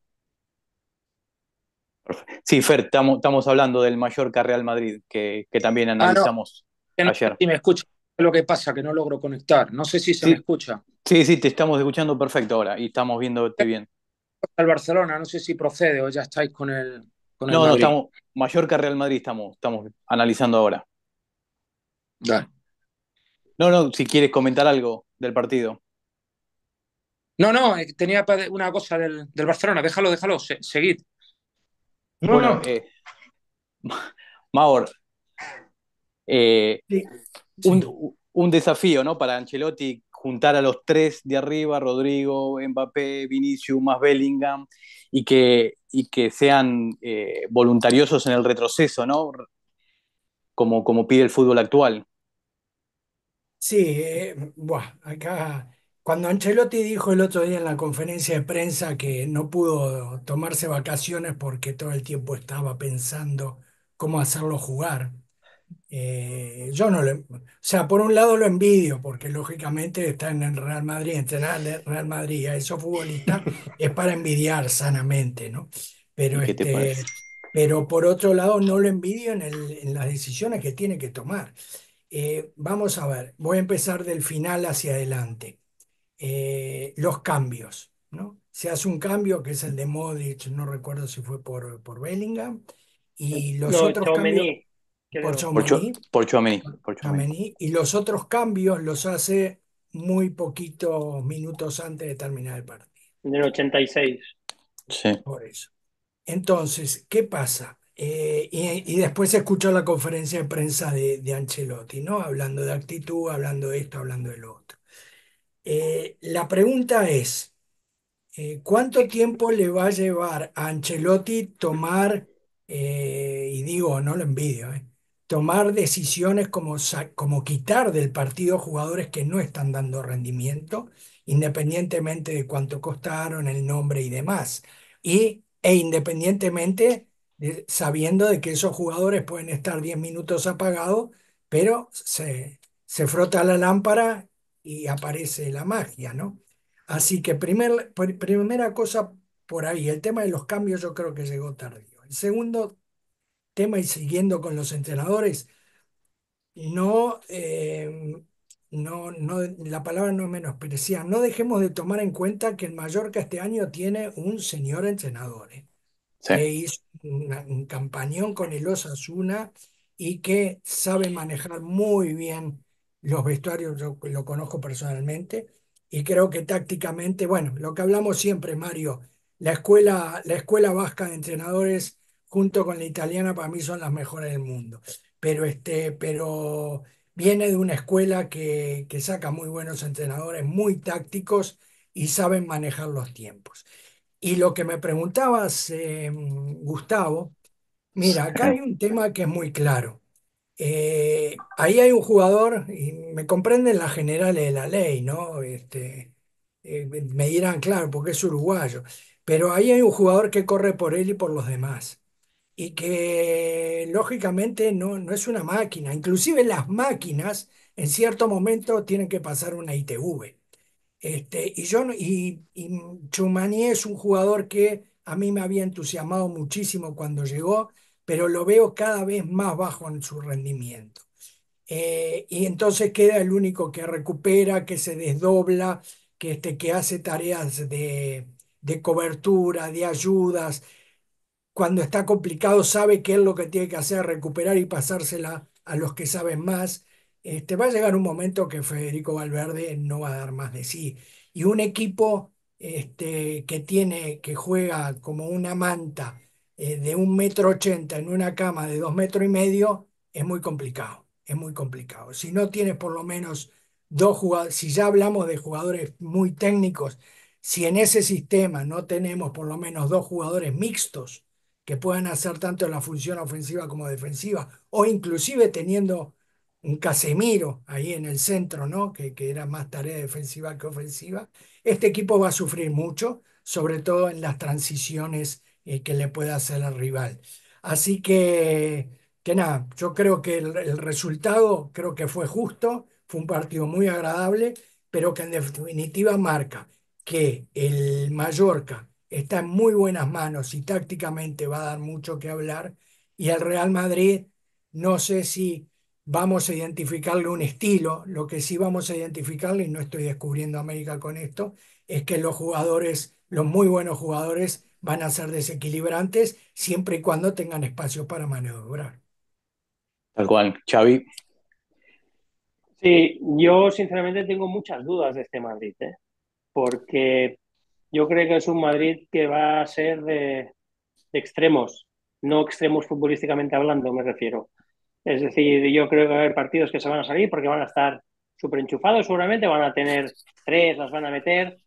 Sí, Fer, estamos, estamos hablando del Mallorca Real Madrid, que, que también Ah, analizamos que no ayer. si me escucha. Lo que pasa que no logro conectar. No sé si se Sí. me escucha. Sí, sí, te estamos escuchando perfecto ahora y estamos viéndote bien. El Barcelona, no sé si procede o ya estáis con el, con el No, no, estamos, Mallorca Real Madrid estamos, estamos analizando ahora. Dale. No, no, si quieres comentar algo del partido. No, no, eh, tenía una cosa del, del Barcelona. Déjalo, déjalo. se- seguid. No, Bueno, no, eh, Maor, eh, Sí, sí. un desafío, ¿no? Para Ancelotti juntar a los tres de arriba, Rodrigo, Mbappé, Vinicius, más Bellingham, y que, y que sean eh, voluntariosos en el retroceso, ¿no? Como, como pide el fútbol actual. Sí, eh, buah, acá cuando Ancelotti dijo el otro día en la conferencia de prensa que no pudo tomarse vacaciones porque todo el tiempo estaba pensando cómo hacerlo jugar, eh, yo no le, o sea, por un lado lo envidio porque lógicamente está en el Real Madrid, entrenar al Real Madrid a esos futbolistas es para envidiar sanamente, ¿no? Pero este, pero por otro lado no lo envidio en el- en las decisiones que tiene que tomar. Eh, vamos a ver, voy a empezar del final hacia adelante. Eh, los cambios, ¿no? Se hace un cambio que es el de Modric, no recuerdo si fue por, por Bellingham, y los No, otros cambios. Por Por, Cho- Tchouaméni, por y los otros cambios los hace muy poquitos minutos antes de terminar el partido. En el 86. Sí. Por eso. Entonces, ¿qué pasa? Eh, y, y después se escuchó la conferencia de prensa de, de Ancelotti, ¿no? Hablando de actitud, hablando de esto, hablando de lo otro. Eh, la pregunta es, eh, ¿cuánto tiempo le va a llevar a Ancelotti tomar, eh, y digo, no lo envidio, eh, tomar decisiones como, como quitar del partido jugadores que no están dando rendimiento, independientemente de cuánto costaron, el nombre y demás? Y, e independientemente de- sabiendo de que esos jugadores pueden estar 10 minutos apagados, pero se, se frota la lámpara y aparece la magia, ¿no? Así que primer, pr- primera cosa por ahí, el tema de los cambios yo creo que llegó tardío. El segundo tema, y siguiendo con los entrenadores, no, eh, no, no, la palabra no es menospreciar, no dejemos de tomar en cuenta que el Mallorca este año tiene un señor entrenador, ¿eh? Sí. que hizo una- un campañón con el Osasuna y que sabe manejar muy bien los vestuarios, yo lo conozco personalmente, y creo que tácticamente, bueno, lo que hablamos siempre, Mario, la escuela, la escuela vasca de entrenadores junto con la italiana para mí son las mejores del mundo, pero, este, pero viene de una escuela que, que saca muy buenos entrenadores, muy tácticos y saben manejar los tiempos. Y lo que me preguntabas, eh, Gustavo, mira, acá hay un tema que es muy claro. Eh, ahí hay un jugador, y me comprenden las generales de la ley, ¿no? Este, eh, me dirán, claro, porque es uruguayo, pero ahí hay un jugador que corre por él y por los demás, y que lógicamente no, no es una máquina, inclusive las máquinas en cierto momento tienen que pasar una ITV. Este, y yo y, Tchouaméni es un jugador que a mí me había entusiasmado muchísimo cuando llegó, pero lo veo cada vez más bajo en su rendimiento. Eh, y entonces queda el único que recupera, que se desdobla, que, este, que hace tareas de, de cobertura, de ayudas. Cuando está complicado sabe qué es lo que tiene que hacer, recuperar y pasársela a los que saben más. Este, va a llegar un momento que Federico Valverde no va a dar más de sí. Y un equipo este, que tiene, que juega como una manta eh, de un metro ochenta en una cama de dos metros y medio, es muy complicado, es muy complicado. Si no tienes por lo menos dos jugadores, si ya hablamos de jugadores muy técnicos, si en ese sistema no tenemos por lo menos dos jugadores mixtos que puedan hacer tanto la función ofensiva como defensiva, o inclusive teniendo un Casemiro ahí en el centro, ¿no? Que, que era más tarea defensiva que ofensiva, este equipo va a sufrir mucho, sobre todo en las transiciones eh, que le pueda hacer al rival. Así que, que nada, yo creo que el, el resultado creo que fue justo, fue un partido muy agradable, pero que en definitiva marca que el Mallorca está en muy buenas manos y tácticamente va a dar mucho que hablar, y el Real Madrid no sé si vamos a identificarle un estilo, lo que sí vamos a identificarle, y no estoy descubriendo América con esto, es que los jugadores, los muy buenos jugadores, van a ser desequilibrantes siempre y cuando tengan espacio para maniobrar. Tal cual, Xavi. Sí, yo sinceramente tengo muchas dudas de este Madrid, ¿eh? porque yo creo que es un Madrid que va a ser de, extremos, no extremos futbolísticamente hablando, me refiero. Es decir, yo creo que va a haber partidos que se van a salir porque van a estar súper enchufados, seguramente van a tener tres, las van a meter.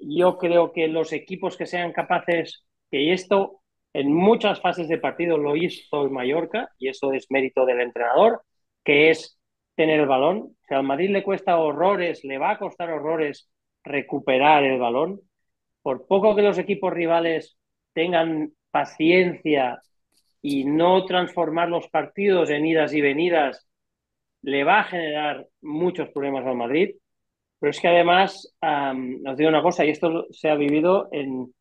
Yo creo que los equipos que sean capaces, que esto en muchas fases de partido lo hizo el Mallorca, y eso es mérito del entrenador, que es tener el balón. Sea, al Madrid le cuesta horrores, le va a costar horrores recuperar el balón. Por poco que los equipos rivales tengan paciencia y no transformar los partidos en idas y venidas, le va a generar muchos problemas al Madrid. Pero es que además, um, os digo una cosa, y esto se ha vivido en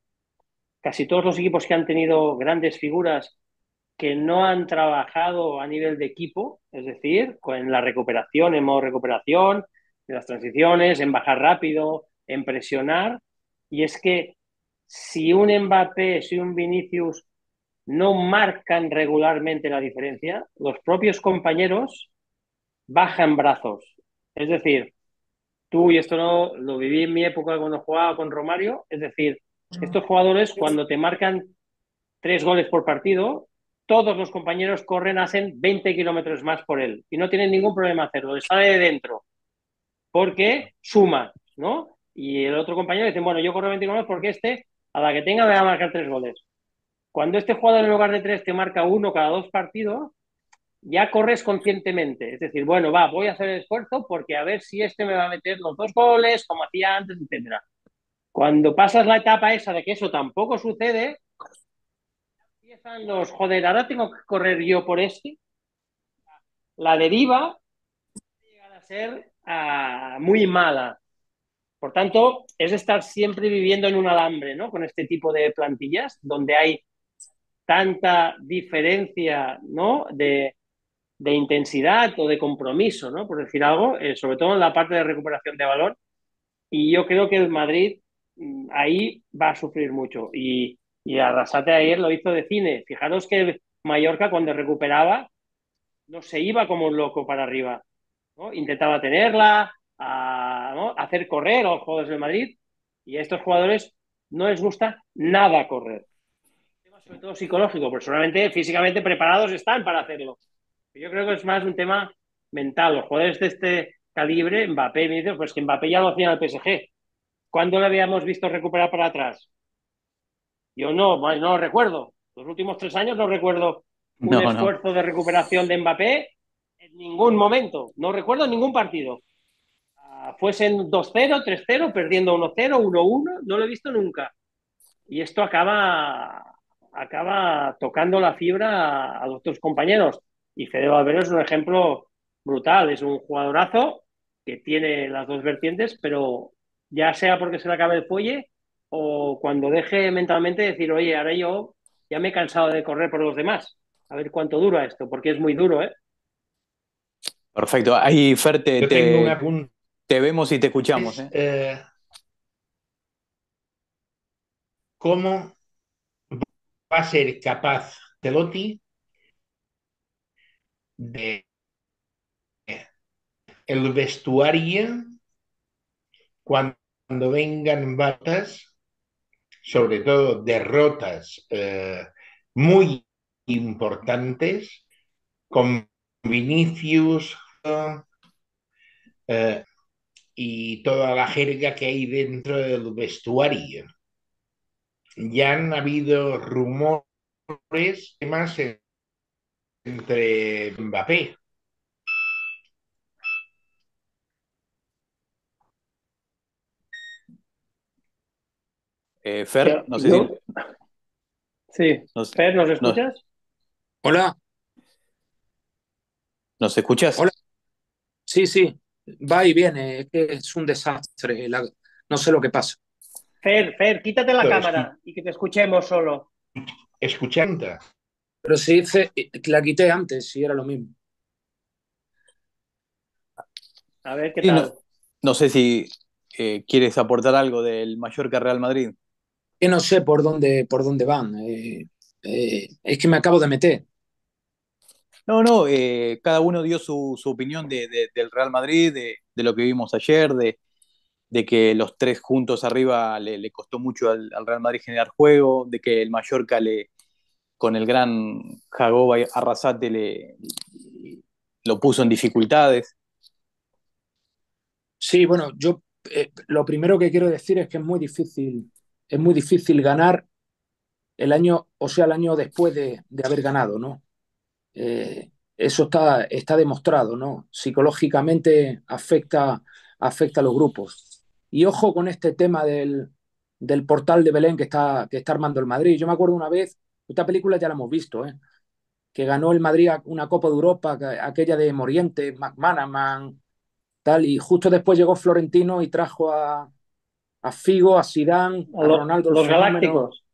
casi todos los equipos que han tenido grandes figuras que no han trabajado a nivel de equipo, es decir, con la recuperación, en modo recuperación, en las transiciones, en bajar rápido, en presionar. Y es que si un Mbappé, si un Vinicius no marcan regularmente la diferencia, los propios compañeros bajan brazos. Es decir, tú, y esto no lo viví en mi época cuando jugaba con Romario, es decir, estos jugadores cuando te marcan tres goles por partido, todos los compañeros corren, hacen 20 kilómetros más por él y no tienen ningún problema hacerlo, les sale de dentro, porque suma, ¿no? Y el otro compañero dice, bueno, yo corro 20 kilómetros porque este, a la que tenga, me va a marcar tres goles. Cuando este jugador en lugar de tres te marca uno cada dos partidos, ya corres conscientemente. Es decir, bueno, va, voy a hacer el esfuerzo porque a ver si este me va a meter los dos goles, como hacía antes, etc. Cuando pasas la etapa esa de que eso tampoco sucede, empiezan los, joder, ahora tengo que correr yo por este. La deriva llega a ser uh, muy mala. Por tanto, es estar siempre viviendo en un alambre, ¿no? Con este tipo de plantillas, donde hay tanta diferencia ¿no? de, intensidad o de compromiso, ¿no? por decir algo, eh, sobre todo en la parte de recuperación de balón. Y yo creo que el Madrid mm, ahí va a sufrir mucho. Y, y Arrasate ayer lo hizo de cine. Fijaros que Mallorca cuando recuperaba no se iba como un loco para arriba. ¿no? Intentaba tenerla, a, ¿no? hacer correr a los jugadores del Madrid. Y a estos jugadores no les gusta nada correr sobre todo psicológico, porque seguramente físicamente preparados están para hacerlo. Yo creo que es más un tema mental. Los jugadores de este calibre, Mbappé, me dice, pues que Mbappé ya lo hacía en el PSG. ¿Cuándo lo habíamos visto recuperar para atrás? Yo no, no lo recuerdo. Los últimos tres años no recuerdo un no, esfuerzo no. de recuperación de Mbappé en ningún momento. No recuerdo ningún partido. Fuesen 2-0, 3-0, perdiendo 1-0, 1-1, no lo he visto nunca. Y esto acaba acaba tocando la fibra a, los otros compañeros. Y Fede Valverde es un ejemplo brutal, es un jugadorazo que tiene las dos vertientes, pero ya sea porque se le acabe el fuelle o cuando deje mentalmente decir, oye, ahora yo ya me he cansado de correr por los demás, a ver cuánto dura esto, porque es muy duro, ¿eh? Perfecto, ahí Fer, te, te, te vemos y te escuchamos. Es, ¿eh? Eh, ¿Cómo va a ser capaz Telotti de el vestuario cuando vengan batas, sobre todo derrotas eh, muy importantes, con Vinicius eh, y toda la jerga que hay dentro del vestuario. Ya han habido rumores más entre Mbappé. Eh, Fer, no sé. Sí, nos... Fer, ¿nos escuchas? Hola. ¿Nos escuchas? Hola. Sí, sí va y viene, es que es un desastre, la- no sé lo que pasa. Fer, Fer, quítate la Pero cámara y que te escuchemos solo. Escuchando. Pero si dice la quité antes y era lo mismo. A ver qué tal. no, no sé si eh, quieres aportar algo del Mallorca Real Madrid. Que no sé por dónde, por dónde van. eh, eh, es que me acabo de meter. No, no, eh, cada uno dio su, su opinión de, de- del Real Madrid, de, de lo que vimos ayer, de, de que los tres juntos arriba le, le costó mucho al, al Real Madrid generar juego, de que el Mallorca le, con el gran Jagoba Arrasate le, lo puso en dificultades. Sí, bueno, yo eh, lo primero que quiero decir es que es muy difícil, es muy difícil ganar el año, o sea, el año después de, de haber ganado, ¿no? Eh, eso está, está demostrado, ¿no? Psicológicamente afecta, afecta a los grupos. Y ojo con este tema del, del portal de Belén que está, que está armando el Madrid. Yo me acuerdo una vez, esta película ya la hemos visto, ¿eh? que ganó el Madrid una Copa de Europa, que- aquella de Morientes, McManaman, tal, y justo después llegó Florentino y trajo a, a Figo, a Zidane, a Ronaldo los fenómeno, galácticos.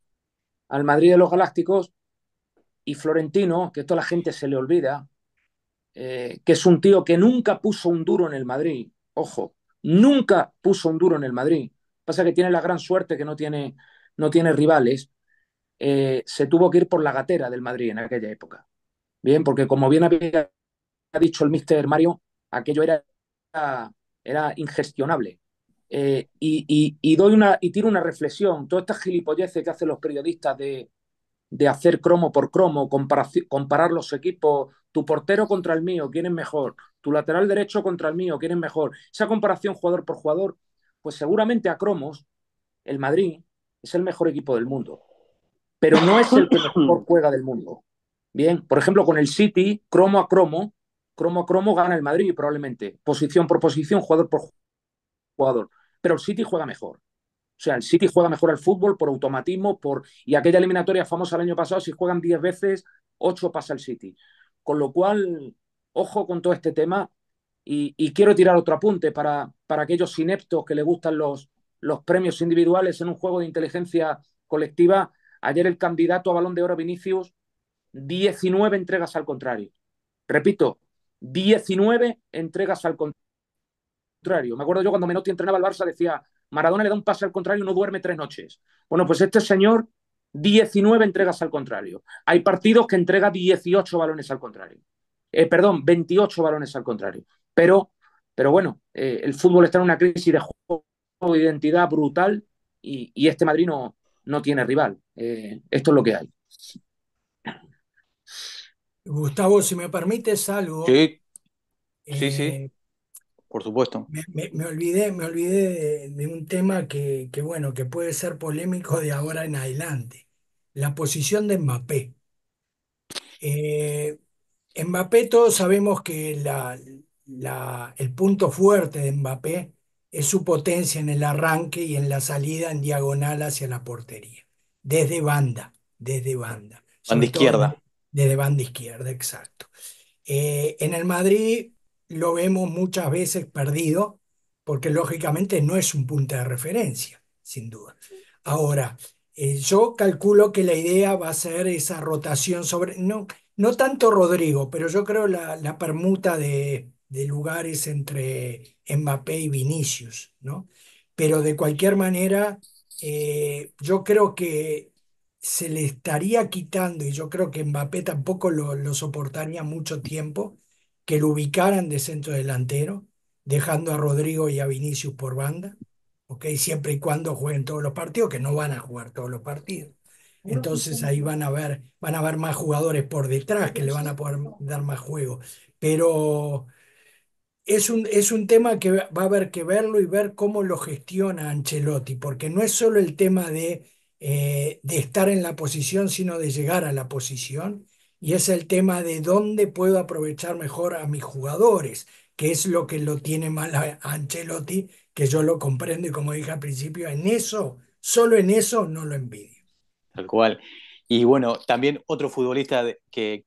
al Madrid de los Galácticos, y Florentino, que toda la gente se le olvida, eh, que es un tío que nunca puso un duro en el Madrid, ojo, nunca puso un duro en el Madrid. Pasa que tiene la gran suerte que no tiene, no tiene rivales. eh, se tuvo que ir por la gatera del Madrid en aquella época. Bien, porque como bien había dicho el mister Mario, aquello era, era ingestionable. Eh, y, y, y doy una, y tiro una reflexión. Todas estas gilipolleces que hacen los periodistas de, de hacer cromo por cromo, comparar los equipos, tu portero contra el mío, ¿quién es mejor? Tu lateral derecho contra el mío, ¿quién es mejor? Esa comparación jugador por jugador, pues seguramente a cromos, el Madrid es el mejor equipo del mundo, pero no es el que mejor juega del mundo. Bien, por ejemplo, con el City, cromo a cromo, cromo a cromo gana el Madrid probablemente, posición por posición, jugador por jugador, pero el City juega mejor. O sea, el City juega mejor al fútbol por automatismo, por y aquella eliminatoria famosa el año pasado, si juegan 10 veces, 8 pasa el City. Con lo cual, ojo con todo este tema. Y, quiero tirar otro apunte para, para aquellos ineptos que les gustan los, los premios individuales en un juego de inteligencia colectiva. Ayer el candidato a balón de oro Vinicius, 19 entregas al contrario. Repito, 19 entregas al contrario. Me acuerdo yo cuando Menotti entrenaba al Barça, decía, Maradona le da un pase al contrario y no duerme tres noches. Bueno, pues este señor, 19 entregas al contrario. Hay partidos que entrega 18 balones al contrario. Eh, perdón, 28 balones al contrario. Pero, pero bueno, eh, el fútbol está en una crisis de juego de identidad brutal y, y este Madrid no, no tiene rival. Eh, esto es lo que hay. Gustavo, si me permites algo, Sí, sí, eh, sí, por supuesto. me, me- me olvidé, me olvidé de, de un tema que, que, bueno, que puede ser polémico de ahora en adelante, la posición de Mbappé. Eh, Mbappé, todos sabemos que la, la- el punto fuerte de Mbappé es su potencia en el arranque y en la salida en diagonal hacia la portería, desde banda, desde banda, Banda sobre todo en- izquierda. desde banda izquierda, exacto. Eh, en el Madrid lo vemos muchas veces perdido, porque lógicamente no es un punto de referencia, sin duda. Ahora, eh, yo calculo que la idea va a ser esa rotación sobre, no, no tanto Rodrigo, pero yo creo la, la permuta de, de lugares entre Mbappé y Vinicius, ¿no? Pero de cualquier manera, eh, yo creo que se le estaría quitando, y yo creo que Mbappé tampoco lo, lo soportaría mucho tiempo, que lo ubicaran de centro delantero, dejando a Rodrigo y a Vinicius por banda, ¿ok? Siempre y cuando jueguen todos los partidos, que no van a jugar todos los partidos. Entonces ahí van a ver, van a ver más jugadores por detrás que le van a poder dar más juego. Pero es un, es un tema que va a haber que verlo y ver cómo lo gestiona Ancelotti, porque no es solo el tema de, eh, de estar en la posición, sino de llegar a la posición. Y es el tema de dónde puedo aprovechar mejor a mis jugadores, que es lo que lo tiene mal a Ancelotti, que yo lo comprendo y como dije al principio, en eso solo en eso no lo envidio. Tal cual. Y bueno, también otro futbolista que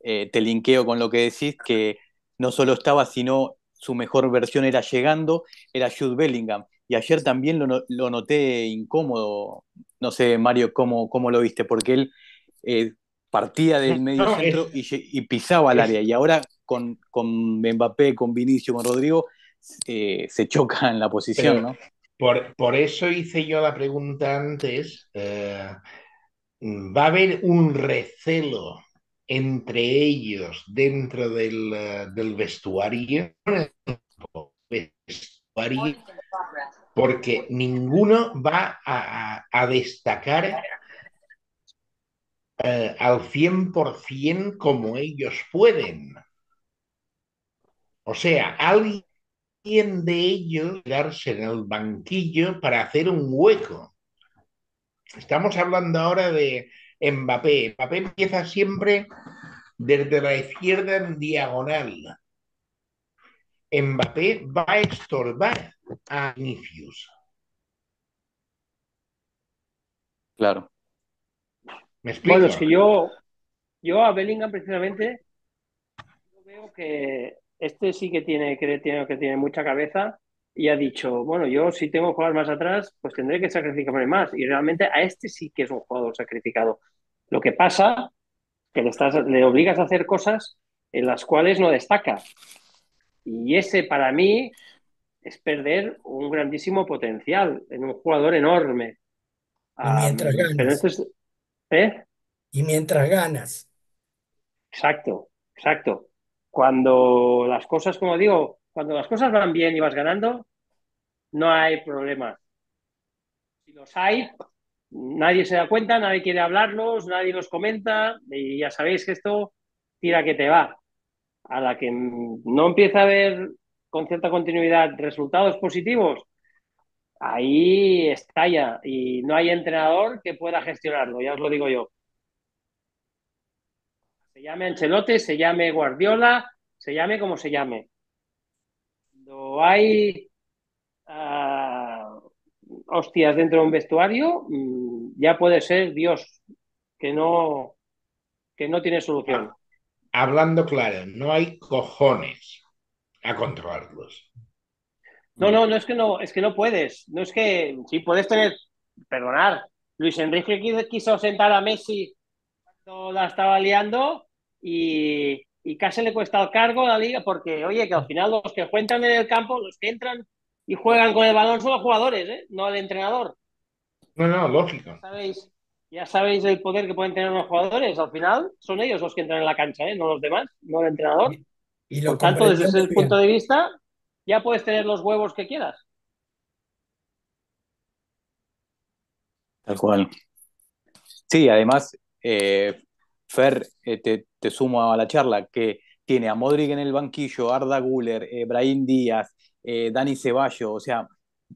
eh, te linkeo con lo que decís, que no solo estaba, sino su mejor versión era llegando, era Jude Bellingham. Y ayer también lo, lo noté incómodo. No sé, Mario, cómo, cómo lo viste, porque él eh, partía del medio centro y, pisaba el área. Y ahora con, con Mbappé, con Vinicio, con Rodrigo, eh, se choca en la posición, ¿no? Por, por, eso hice yo la pregunta antes. Eh, ¿Va a haber un recelo entre ellos dentro del, del vestuario, porque ninguno va a, a destacar eh, al 100% como ellos pueden. O sea, alguien de ellos quedarse en el banquillo para hacer un hueco. Estamos hablando ahora de Mbappé. Mbappé empieza siempre desde la izquierda en diagonal. Mbappé va a estorbar a Vinicius. Claro. ¿Me explico? Bueno, es que yo, yo a Bellingham precisamente veo que este sí que tiene, que tiene, que tiene mucha cabeza y ha dicho, bueno, yo si tengo que jugar más atrás, pues tendré que sacrificarme más. Y realmente a este sí que es un jugador sacrificado. Lo que pasa que le, estás, le obligas a hacer cosas en las cuales no destaca. Y ese para mí es perder un grandísimo potencial en un jugador enorme. Y mientras ganas. ¿Eh? Y mientras ganas. Exacto, exacto. Cuando las cosas, como digo, cuando las cosas van bien y vas ganando, no hay problema. Si los hay, nadie se da cuenta, nadie quiere hablarlos, nadie los comenta y ya sabéis que esto tira que te va. A la que no empieza a haber con cierta continuidad resultados positivos, ahí estalla y no hay entrenador que pueda gestionarlo, ya os lo digo yo. Se llame Ancelotti, se llame Guardiola, se llame como se llame. Cuando hay uh, hostias dentro de un vestuario, mm, ya puede ser Dios que no, que no tiene solución. Hablando claro, no hay cojones a controlarlos. No, no, no es que no, es que no puedes. No es que sí puedes tener, perdonar. Luis Enrique quiso sentar a Messi cuando la estaba liando y, y casi le cuesta el cargo a la liga porque, oye, que al final los que cuentan en el campo, los que entran y juegan con el balón son los jugadores, ¿eh? no el entrenador. No, no, lógico. Ya sabéis, ya sabéis el poder que pueden tener los jugadores. Al final son ellos los que entran en la cancha, ¿eh? no los demás, no el entrenador. Y, lo Por tanto, desde ese punto de vista, ya puedes tener los huevos que quieras. Tal cual. Sí, además, eh, Fer, eh, te, te, sumo a la charla, que tiene a Modric en el banquillo, Arda Guller, eh, Brahim Díaz, eh, Dani Ceballos, o sea,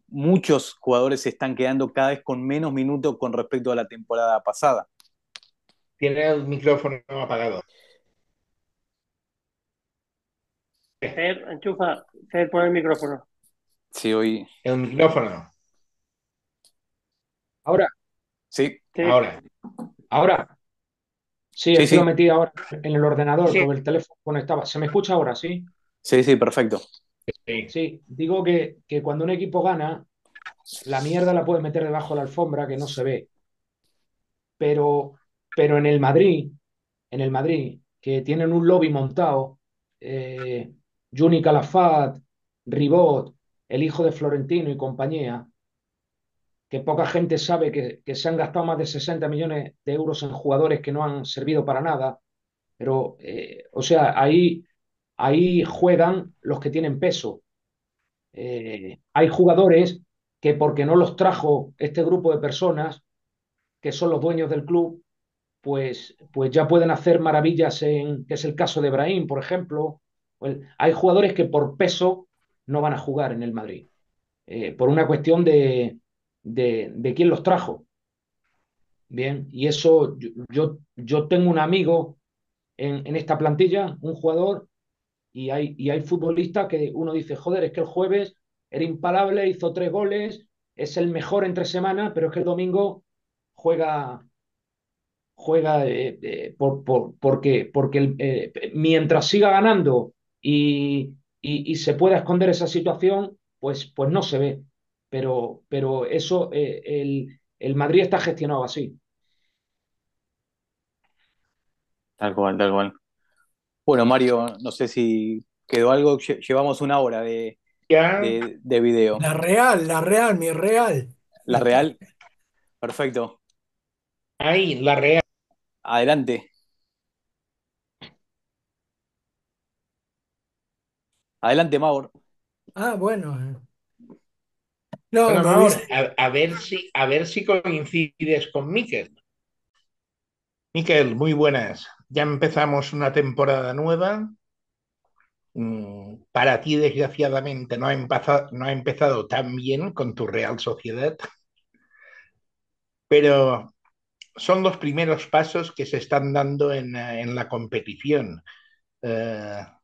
muchos jugadores se están quedando cada vez con menos minutos con respecto a la temporada pasada. Tiene el micrófono apagado. Fer, enchufa, Fer, pon el micrófono. Sí, hoy. El micrófono. Ahora. Sí. Ahora. Ahora. Sí, sí, estoy metido ahora en el ordenador con el teléfono conectado. ¿Se me escucha ahora, sí? Sí, sí, perfecto. Sí, digo que, que cuando un equipo gana, la mierda la puede meter debajo de la alfombra que no se ve. Pero, pero en el Madrid, en el Madrid, que tienen un lobby montado, eh, Juni Calafat, Ribot, el hijo de Florentino y compañía, que poca gente sabe que, se han gastado más de 60 millones de euros en jugadores que no han servido para nada, pero, eh, o sea, ahí ahí juegan los que tienen peso. Eh, hay jugadores que porque no los trajo este grupo de personas, que son los dueños del club, pues, pues ya pueden hacer maravillas en, que es el caso de Brahim, por ejemplo. Pues hay jugadores que por peso no van a jugar en el Madrid, eh, por una cuestión de, de, quién los trajo. Bien, y eso, yo, yo tengo un amigo en, en esta plantilla, un jugador y hay, y hay futbolistas que uno dice, joder, es que el jueves era impalable, hizo tres goles es el mejor entre semana, pero es que el domingo juega, juega eh, eh, por, por, porque, porque mientras siga ganando y, y, y, se pueda esconder esa situación, pues, pues no se ve. Pero, pero eso, el, el Madrid está gestionado así. Tal cual, tal cual. Bueno, Mario, no sé si quedó algo, llevamos una hora de, de, de video. La real, la real, mi real. La real. Perfecto. Ahí, la real. Adelante. Adelante, Mauro. Ah, bueno. No, bueno, Maur, a, a, ver si, a ver si coincides con Miquel. Miquel, muy buenas. Ya empezamos una temporada nueva. Mm, para ti, desgraciadamente, no ha, empezado, no ha empezado tan bien con tu Real Sociedad, pero son los primeros pasos que se están dando en, en la competición. Uh,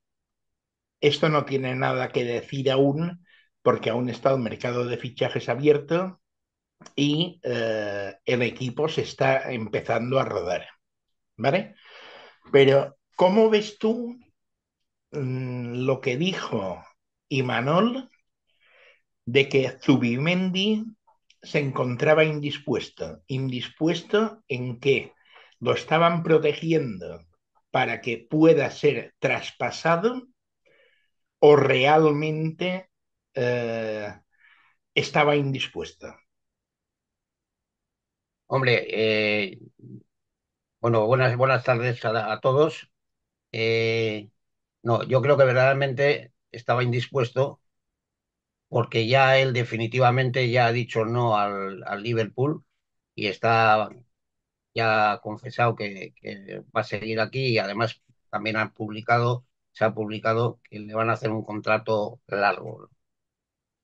esto no tiene nada que decir aún, porque aún está el mercado de fichajes abierto y uh, el equipo se está empezando a rodar. ¿Vale? Pero, ¿cómo ves tú mmm, lo que dijo Imanol de que Zubimendi se encontraba indispuesto? ¿Indispuesto en qué? ¿Lo estaban protegiendo para que pueda ser traspasado o realmente eh, estaba indispuesto? Hombre, eh, bueno, buenas, buenas tardes a, todos. Eh, no, yo creo que verdaderamente estaba indispuesto porque ya él definitivamente ya ha dicho no al, al Liverpool y está ya confesado que, que, va a seguir aquí y además también han publicado, se ha publicado que le van a hacer un contrato largo.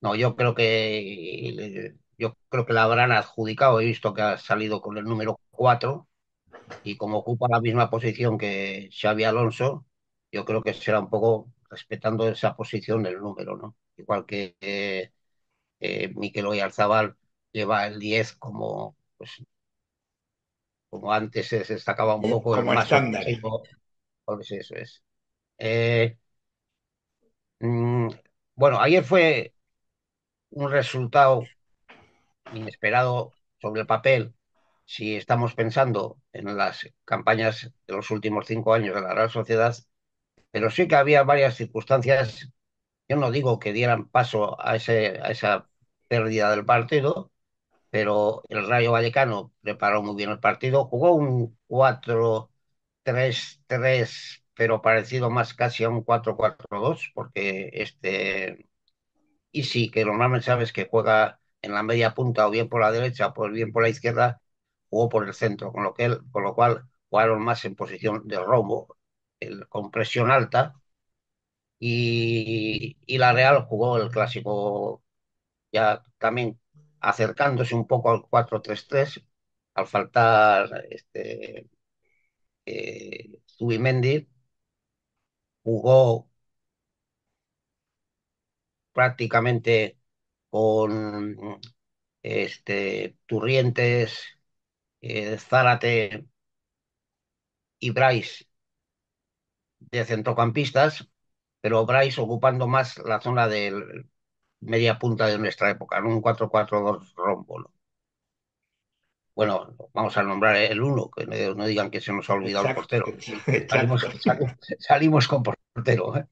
No, yo creo que yo creo que la habrán adjudicado, he visto que ha salido con el número 4 y como ocupa la misma posición que Xavi Alonso, yo creo que será un poco respetando esa posición del número, ¿no? Igual que eh, eh, Miquel Oyarzabal lleva el 10 como, pues, como antes se destacaba un poco como el más estándar. Pues eso es. Eh, mmm, bueno, ayer fue un resultado inesperado sobre el papel. Si estamos pensando en las campañas de los últimos cinco años de la Real Sociedad, pero sí que había varias circunstancias, yo no digo que dieran paso a, ese, a esa pérdida del partido, pero el Rayo Vallecano preparó muy bien el partido, jugó un 4-3-3, pero parecido más casi a un 4-4-2, porque este, y sí, que normalmente sabes que juega en la media punta o bien por la derecha o bien por la izquierda, jugó por el centro, con lo, que con lo cual jugaron más en posición de rombo, con presión alta, y, y, la Real jugó el clásico ya también acercándose un poco al 4-3-3, al faltar este, eh, Zubimendi, jugó prácticamente con este, Turrientes, eh, Zárate y Bryce de centrocampistas, pero Bryce ocupando más la zona de media punta de nuestra época, en un 4-4-2 rombo. ¿No? Bueno, vamos a nombrar el uno, que no, no digan que se nos ha olvidado Exacto, el portero. Salimos, salimos, salimos con portero. ¿eh?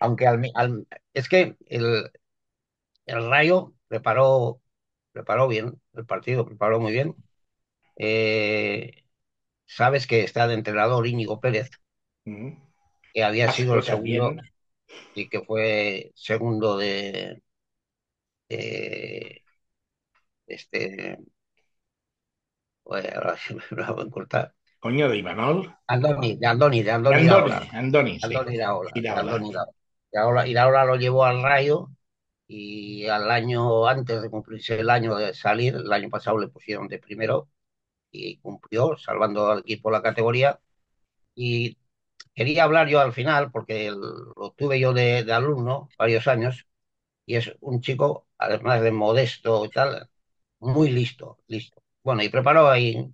Aunque al, al, es que el, el Rayo preparó, preparó bien el partido, preparó muy bien. Eh, sabes que está de entrenador Íñigo Pérez, que había sido el segundo bien. y que fue segundo de, de este. Ahora sí me lo voy a cortar. Coño, de Imanol. Andoni, de Andoni, de Andoni Andoni. Andoni, sí. Andoni Iraola, Iraola. Andoni Iraola. Iraola, Iraola lo llevó al Rayo y al año, antes de cumplirse el año de salir, el año pasado le pusieron de primero y cumplió, salvando al equipo la categoría. Y quería hablar yo al final, porque el- lo tuve yo de, de alumno varios años, y es un chico, además de modesto y tal, muy listo, listo. Bueno, y preparó ahí,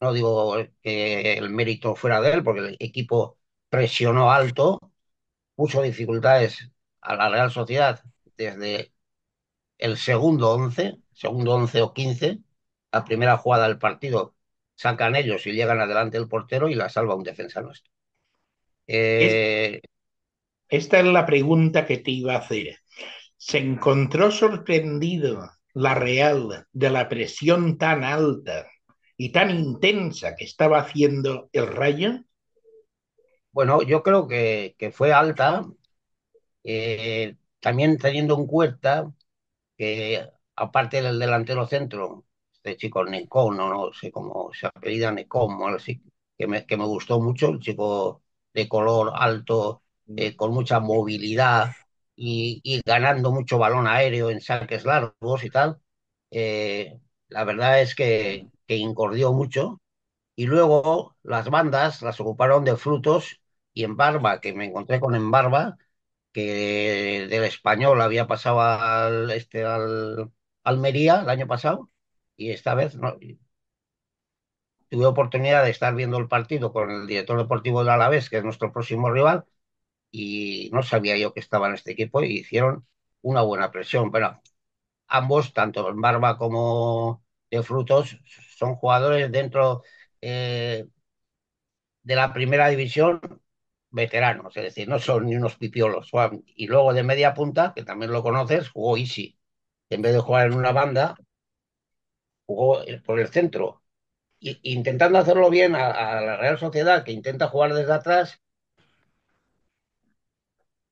no digo que el mérito fuera de él, porque el equipo presionó alto, puso dificultades a la Real Sociedad desde el segundo 11, segundo 11 o 15, la primera jugada del partido, sacan ellos y llegan adelante el portero y la salva un defensa nuestro. Eh, Esta es la pregunta que te iba a hacer. ¿Se encontró sorprendido la Real de la presión tan alta y tan intensa que estaba haciendo el Rayo? Bueno, yo creo que, que fue alta, eh, también teniendo en cuenta que aparte del delantero centro, este chico Necón, no, sé cómo se apellida Necón, así, que me, que me gustó mucho, el chico de color alto, eh, con mucha movilidad y, ganando mucho balón aéreo en saques largos y tal. Eh, la verdad es que, que incordió mucho. Y luego las bandas las ocuparon de frutos y en barba, que me encontré con en barba, que del español había pasado al, este, al Almería el año pasado y esta vez no, tuve oportunidad de estar viendo el partido con el director deportivo del Alavés, que es nuestro próximo rival, y no sabía yo que estaba en este equipo y hicieron una buena presión. Pero ambos, tanto Barba como de Frutos, son jugadores dentro eh, de la primera división veteranos, es decir, no son ni unos pipiolos. Y luego de media punta, que también lo conoces, jugó Easy. En vez de jugar en una banda, jugó por el centro. Y, intentando hacerlo bien a, a, la Real Sociedad, que intenta jugar desde atrás.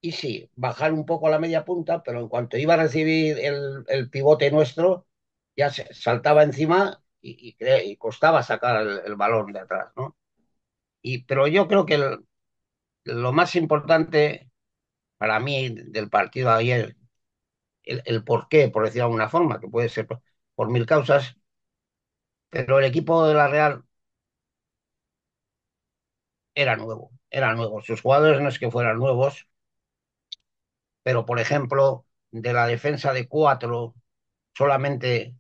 Y sí, bajar un poco la media punta, pero en cuanto iba a recibir el, el pivote nuestro, ya se saltaba encima y, costaba sacar el, balón de atrás, ¿no? Y, pero yo creo que lo más importante para mí del partido de ayer, el, el por qué, por decirlo de alguna forma, que puede ser por, mil causas, pero el equipo de la Real era nuevo, era nuevo. Sus jugadores no es que fueran nuevos, pero por ejemplo, de la defensa de cuatro, solamente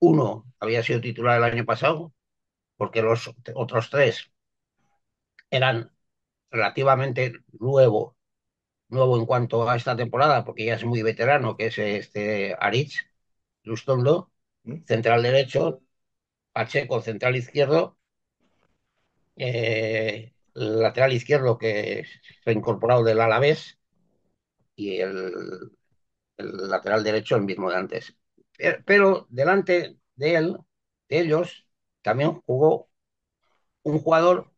uno había sido titular el año pasado, porque los otros tres eran relativamente nuevo, nuevo en cuanto a esta temporada, porque ya es muy veterano, que es este Aritz, Lustondo, central derecho, Pacheco, central izquierdo, eh, lateral izquierdo que se ha incorporado del Alavés y el, lateral derecho el mismo de antes. Pero, pero delante de él, de ellos, también jugó un jugador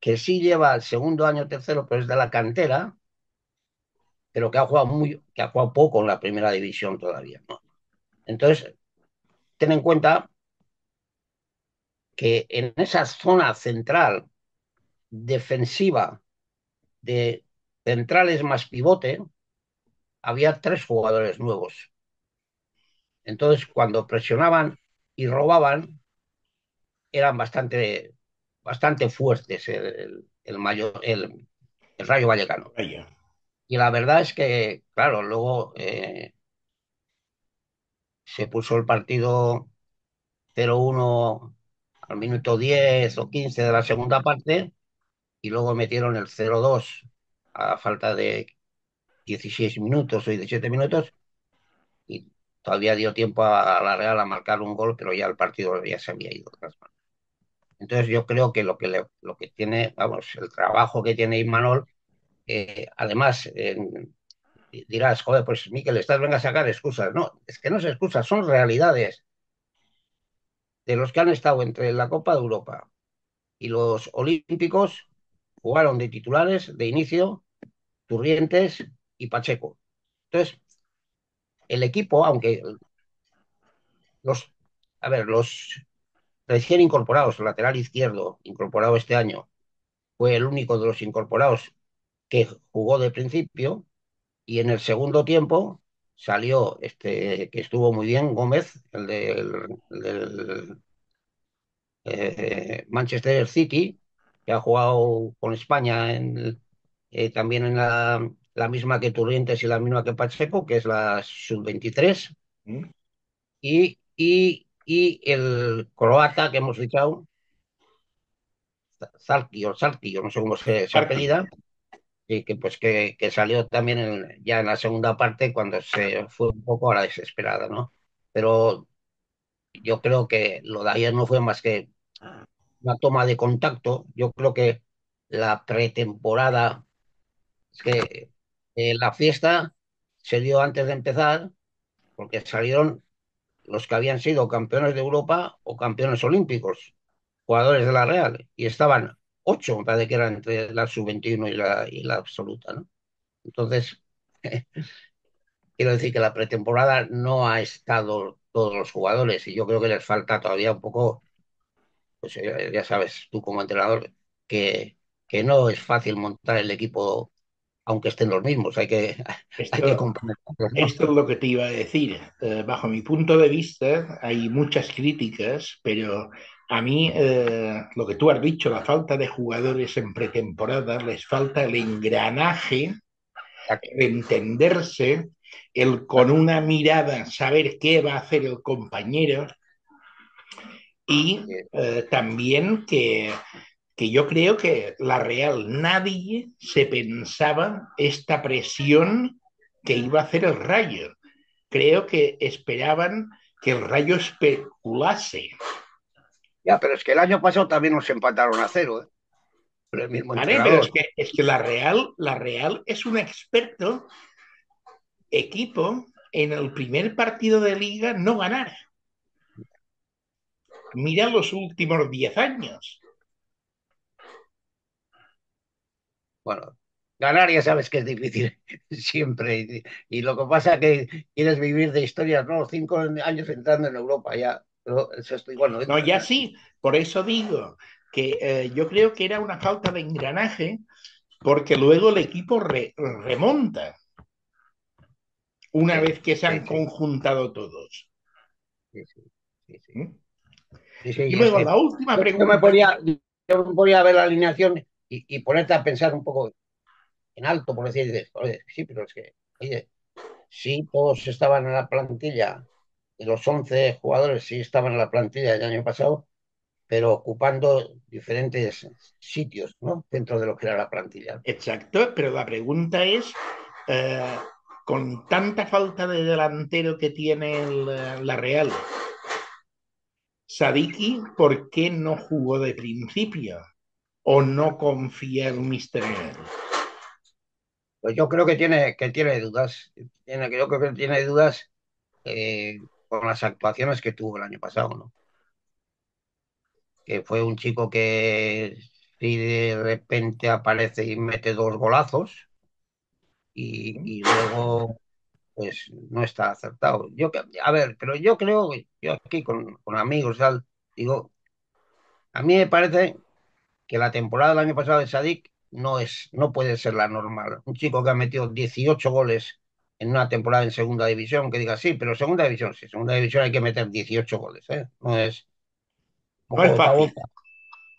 que sí lleva el segundo año tercero, pero es de la cantera, pero que ha jugado muy, que ha jugado poco en la primera división todavía. ¿no? Entonces, ten en cuenta que en esa zona central defensiva de centrales más pivote, había tres jugadores nuevos. Entonces, cuando presionaban y robaban, eran bastante bastante fuertes el, el, el mayor, el, el, Rayo Vallecano. Y la verdad es que, claro, luego eh, se puso el partido 0-1 al minuto 10 o 15 de la segunda parte y luego metieron el 0-2 a falta de 16 minutos o 17 minutos y todavía dio tiempo a, la Real a marcar un gol, pero ya el partido ya se había ido. Entonces yo creo que lo que, le, lo que tiene, vamos, el trabajo que tiene Imanol, eh, además dirás, joder, pues Miquel, estás venga a sacar excusas. No, es que no son excusas, son realidades de los que han estado entre la Copa de Europa y los Olímpicos, jugaron de titulares de inicio Turrientes y Pacheco. Entonces, el equipo, aunque los, a ver, los recién incorporados, lateral izquierdo, incorporado este año, fue el único de los incorporados que jugó de principio y en el segundo tiempo salió este que estuvo muy bien Gómez, el del, el del eh, Manchester City, que ha jugado con España eh, también en la, la misma que Turrientes y la misma que Pacheco, que es la sub-23. ¿Mm? Y, y, y el croata que hemos fichado, Zalki o Zalki, yo no sé cómo se, se Zarki. apellida, y que pues que, que salió también en- ya en la segunda parte cuando se fue un poco a la desesperada, ¿no? Pero yo creo que lo de ayer no fue más que una toma de contacto. Yo creo que la pretemporada, es que eh, la fiesta se dio antes de empezar, porque salieron los que habían sido campeones de Europa o campeones olímpicos, jugadores de la Real, y estaban ocho, me parece que eran entre la sub-21 y la, y la absoluta, ¿no? Entonces, quiero decir que la pretemporada no ha estado todos los jugadores y yo creo que les falta todavía un poco, pues ya sabes, tú como entrenador, que, que no es fácil montar el equipo aunque estén los mismos, hay que, hay que Esto, complementarlos, ¿no? esto es lo que te iba a decir. Eh, bajo mi punto de vista, hay muchas críticas, pero a mí eh, lo que tú has dicho, la falta de jugadores en pretemporada, les falta el engranaje, el entenderse, el con una mirada saber qué va a hacer el compañero y eh, también que, que yo creo que la Real nadie se pensaba esta presión que iba a hacer el Rayo. Creo que esperaban que el Rayo especulase. Ya, pero es que el año pasado también nos empataron a cero, ¿eh? Pero el mismo ¿vale? Pero es que, es que la, Real, la Real es un experto equipo en el primer partido de liga no ganar. Mira los últimos 10 años. Bueno, ganar ya sabes que es difícil siempre. Y, y lo que pasa es que quieres vivir de historias, ¿no? Cinco años entrando en Europa ya. Pero eso estoy, bueno, No, ya sí, por eso digo que eh, yo creo que era una falta de engranaje porque luego el equipo re- remonta una Sí, vez que se han sí, conjuntado todos. Sí. ¿Mm? Y luego la última yo, yo me pregunta. ponía, yo me ponía a ver la alineación y, ponerte a pensar un poco en alto, por decir, "Oye, sí, pero es que, oye, sí, todos estaban en la plantilla, los 11 jugadores sí estaban en la plantilla del año pasado, pero ocupando diferentes sitios, ¿no? Dentro de lo que era la plantilla. Exacto, pero la pregunta es, eh, con tanta falta de delantero que tiene el, eh, la Real, Sadiki, ¿por qué no jugó de principio? ¿O no en Mr. Noel? Pues yo creo que tiene, que tiene dudas, tiene, yo creo que tiene dudas eh, con las actuaciones que tuvo el año pasado, ¿no? Que fue un chico que si de repente aparece y mete dos golazos y, y luego pues no está acertado. Yo, a ver, pero yo creo, yo aquí con, con amigos, digo, a mí me parece que la temporada del año pasado de Sadik no es, no puede ser la normal. Un chico que ha metido 18 goles en una temporada en segunda división, que diga, sí, pero segunda división, sí, segunda división hay que meter 18 goles, ¿eh? No es No es gota a fácil. gota.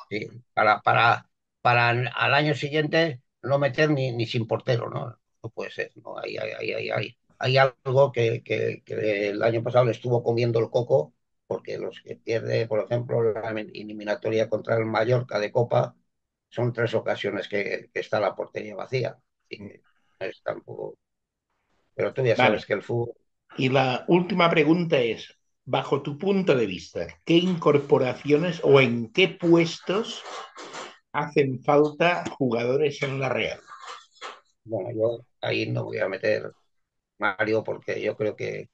Sí, para, para, para al año siguiente no meter ni, ni sin portero, ¿no? No puede ser, ¿no? Hay, hay, hay, hay, hay, hay algo que, que, que el año pasado le estuvo comiendo el coco, porque los que pierde, por ejemplo, la eliminatoria contra el Mallorca de Copa, son tres ocasiones que, que está la portería vacía. Así que no es tampoco... Pero tú ya Vale. sabes que el fútbol... Y la última pregunta es, bajo tu punto de vista, ¿qué incorporaciones o en qué puestos hacen falta jugadores en la Real? Bueno, yo ahí no voy a meter Mario porque yo creo que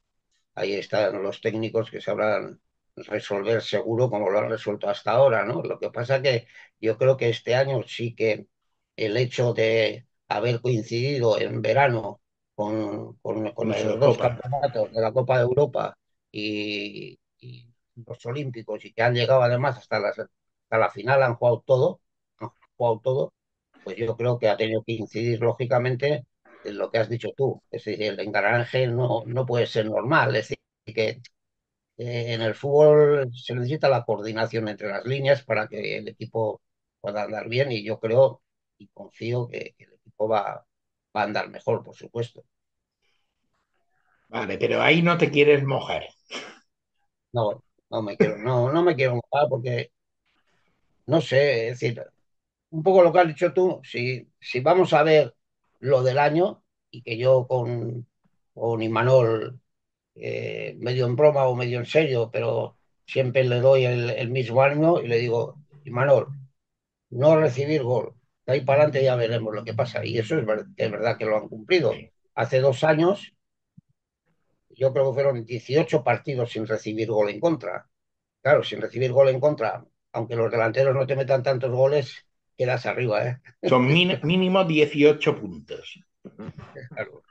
ahí están los técnicos que sabrán resolver seguro como lo han resuelto hasta ahora, ¿no? Lo que pasa que yo creo que este año sí que el hecho de haber coincidido en verano con, con, con esos dos campeonatos de la Copa de Europa y, y los Olímpicos y que han llegado además hasta, las, hasta la final, han jugado todo, han jugado todo, pues yo creo que ha tenido que incidir lógicamente en lo que has dicho tú. Es decir, el engranaje no, no puede ser normal. Es decir, que en el fútbol se necesita la coordinación entre las líneas para que el equipo pueda andar bien y yo creo y confío que, el equipo va, va a andar mejor, por supuesto. Vale, pero ahí no te quieres mojar. No, no me quiero, no, no me quiero mojar porque, no sé, es decir, un poco lo que has dicho tú, si, si vamos a ver lo del año y que yo con, con Imanol, eh, medio en broma o medio en serio, pero siempre le doy el, el mismo ánimo y le digo, Imanol, no recibir gol. De ahí para adelante ya veremos lo que pasa. Y eso es, ver- es verdad que lo han cumplido. Hace dos años, yo creo que fueron 18 partidos sin recibir gol en contra. Claro, sin recibir gol en contra, aunque los delanteros no te metan tantos goles, quedas arriba, ¿eh? Son mínimo 18 puntos. Claro,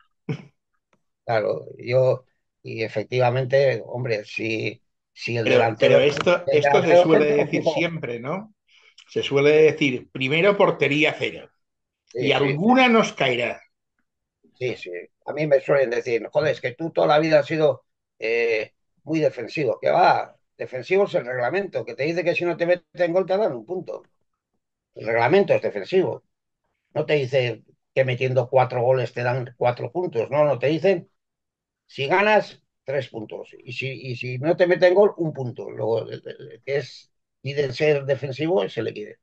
claro. Yo, y efectivamente, hombre, si, si el Pero, delantero. pero esto, el esto se suele decir siempre, ¿no? Se suele decir, primero portería cero. Sí, Y sí, alguna nos caerá. sí, sí. A mí me suelen decir, joder, es que tú toda la vida has sido eh, muy defensivo. Que va, defensivo es el reglamento, que te dice que si no te meten gol te dan un punto. El reglamento es defensivo. No te dice que metiendo cuatro goles te dan cuatro puntos. No, no, te dicen si ganas, tres puntos. Y si, y si no te meten gol, un punto. Luego, el, el que es pide ser defensivo, se le.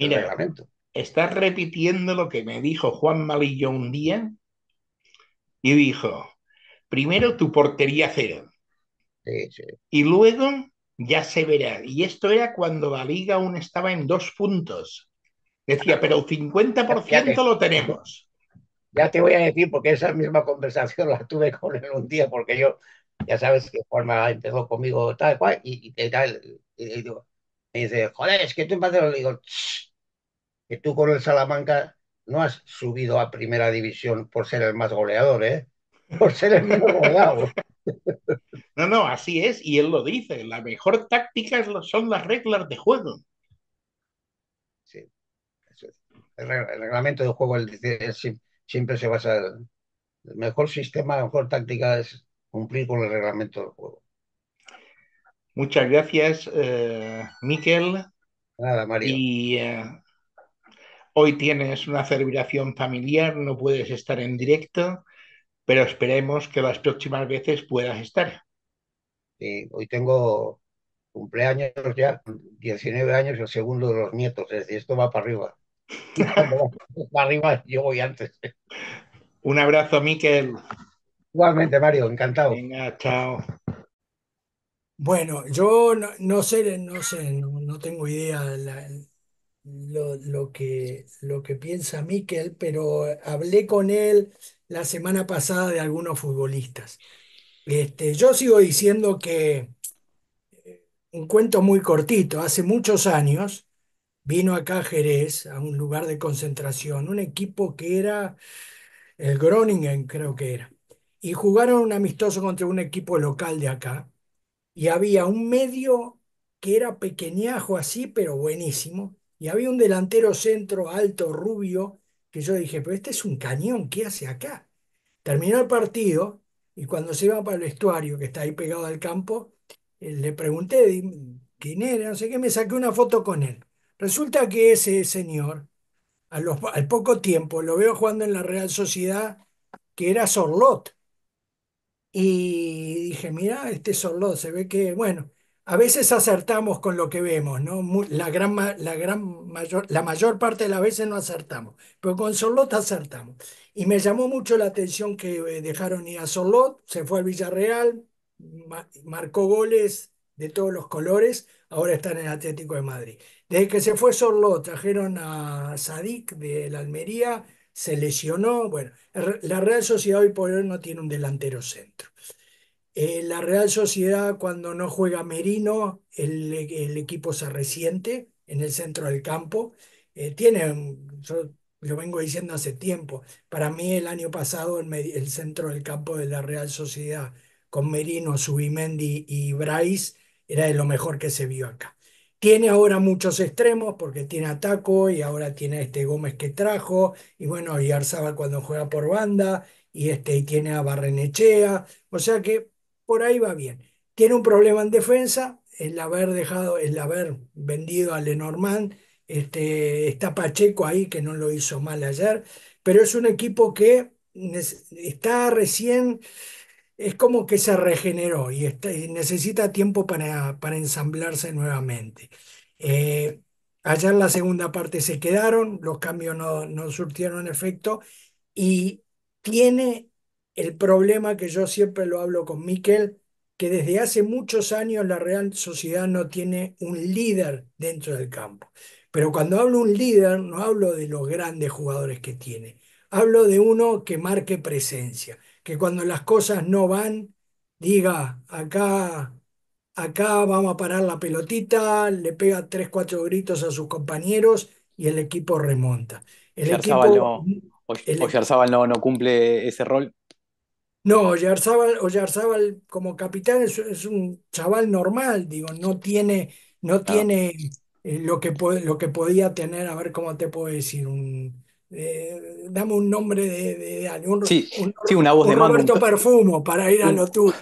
El Mira, reglamento. estás repitiendo lo que me dijo Juan Malillo un día y dijo, primero tu portería cero Sí, sí. y luego ya se verá. Y esto era cuando la liga aún estaba en dos puntos. Decía, pero el 50% lo tenemos. Ya te voy a decir, porque esa misma conversación la tuve con él un día, porque yo, ya sabes que Juanma empezó conmigo tal cual, y, y tal, y, y digo, me dice, joder, es que tú empezaste, le digo, "Shh, que tú con el Salamanca no has subido a primera división por ser el más goleador, ¿eh? Por ser el menos goleado. No, no, así es. Y él lo dice, la mejor táctica son las reglas de juego. Sí, eso es. El, reg- el reglamento del juego el dice- es sim- siempre se basa, el mejor sistema, la mejor táctica es cumplir con el reglamento del juego. Muchas gracias, eh, Miquel. Nada, Mario. Y eh, hoy tienes una celebración familiar, no puedes estar en directo, pero esperemos que las próximas veces puedas estar. Sí, hoy tengo cumpleaños ya, 19 años, el segundo de los nietos, es decir, esto va para arriba. Arriba, yo voy antes. Un abrazo, Miquel. Igualmente, Mario, encantado. Venga, chao. Bueno, yo no, no sé, no sé, no, no tengo idea la- lo, lo que, lo que piensa Miquel, pero hablé con él la semana pasada de algunos futbolistas. Este, yo sigo diciendo que eh, un cuento muy cortito, hace muchos años vino acá a Jerez, a un lugar de concentración, un equipo que era el Groningen, creo que era, y jugaron un amistoso contra un equipo local de acá. Y había un medio que era pequeñajo así, pero buenísimo, y había un delantero centro alto, rubio, que yo dije, pero este es un cañón, ¿qué hace acá? Terminó el partido y cuando se iba para el vestuario, que está ahí pegado al campo, eh, le pregunté quién era, no sé qué, me saqué una foto con él. Resulta que ese señor, al poco tiempo, lo veo jugando en la Real Sociedad, que era Sorlot. Y dije, mira, este Sorlot se ve que, bueno, a veces acertamos con lo que vemos, ¿no? La gran, la gran mayor, la mayor parte de las veces no acertamos, pero con Sorlot acertamos. Y me llamó mucho la atención que eh, dejaron ir a Sorlot, se fue al Villarreal, ma- marcó goles de todos los colores, ahora está en el Atlético de Madrid. Desde que se fue Sorlot, trajeron a Sadik de la Almería, se lesionó, bueno, la Real Sociedad hoy por hoy no tiene un delantero centro. Eh, la Real Sociedad, cuando no juega Merino, el, el equipo se resiente en el centro del campo. Eh, tiene, yo lo vengo diciendo hace tiempo, para mí el año pasado el, el centro del campo de la Real Sociedad con Merino, Subimendi y Brais era de lo mejor que se vio acá. Tiene ahora muchos extremos porque tiene a Taco y ahora tiene este Gómez que trajo y bueno, y Arzabal cuando juega por banda y, este, y tiene a Barrenechea, o sea que por ahí va bien. Tiene un problema en defensa, el haber dejado, el haber vendido a Lenormand, este, está Pacheco ahí que no lo hizo mal ayer, pero es un equipo que está recién, es como que se regeneró y, necesita tiempo para, para ensamblarse nuevamente. Eh, Allá en la segunda parte se quedaron, los cambios no, no surtieron efecto y tiene el problema que yo siempre lo hablo con Miquel, que desde hace muchos años la Real Sociedad no tiene un líder dentro del campo. Pero cuando hablo un líder, no hablo de los grandes jugadores que tiene, hablo de uno que marque presencia, que cuando las cosas no van, diga, acá acá vamos a parar la pelotita, le pega tres, cuatro gritos a sus compañeros y el equipo remonta. El equipo, no, o, no, cumple ese rol. No, Oyarzábal, como capitán es, un chaval normal, digo, no tiene, no tiene eh, lo, que lo que podía tener, a ver cómo te puedo decir, un, eh, dame un nombre de, un, sí, una voz de Roberto Perfumo para ir a lo tuyo.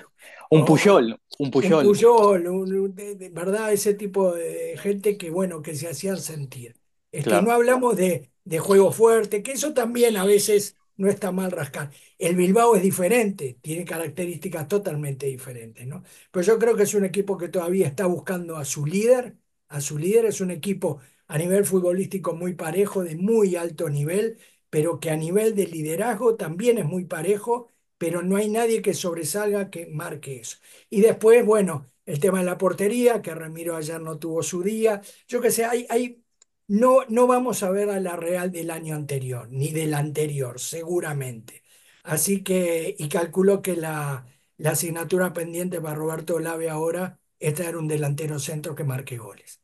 Un Puyol, un Puyol. Un Puyol, de, verdad, ese tipo de gente que, bueno, que se hacían sentir. Este, No hablamos de, de juego fuerte, que eso también a veces no está mal rascar. El Bilbao es diferente, tiene características totalmente diferentes, ¿no? Pero yo creo que es un equipo que todavía está buscando a su líder, a su líder es un equipo a nivel futbolístico muy parejo, de muy alto nivel, pero que a nivel de liderazgo también es muy parejo pero no hay nadie que sobresalga que marque eso. Y después, bueno, el tema de la portería, que Ramiro ayer no tuvo su día. Yo que sé, hay, hay, no, no vamos a ver a la Real del año anterior, ni del anterior, seguramente. Así que, y calculo que la, la asignatura pendiente para Roberto Lave ahora es tener un delantero centro que marque goles.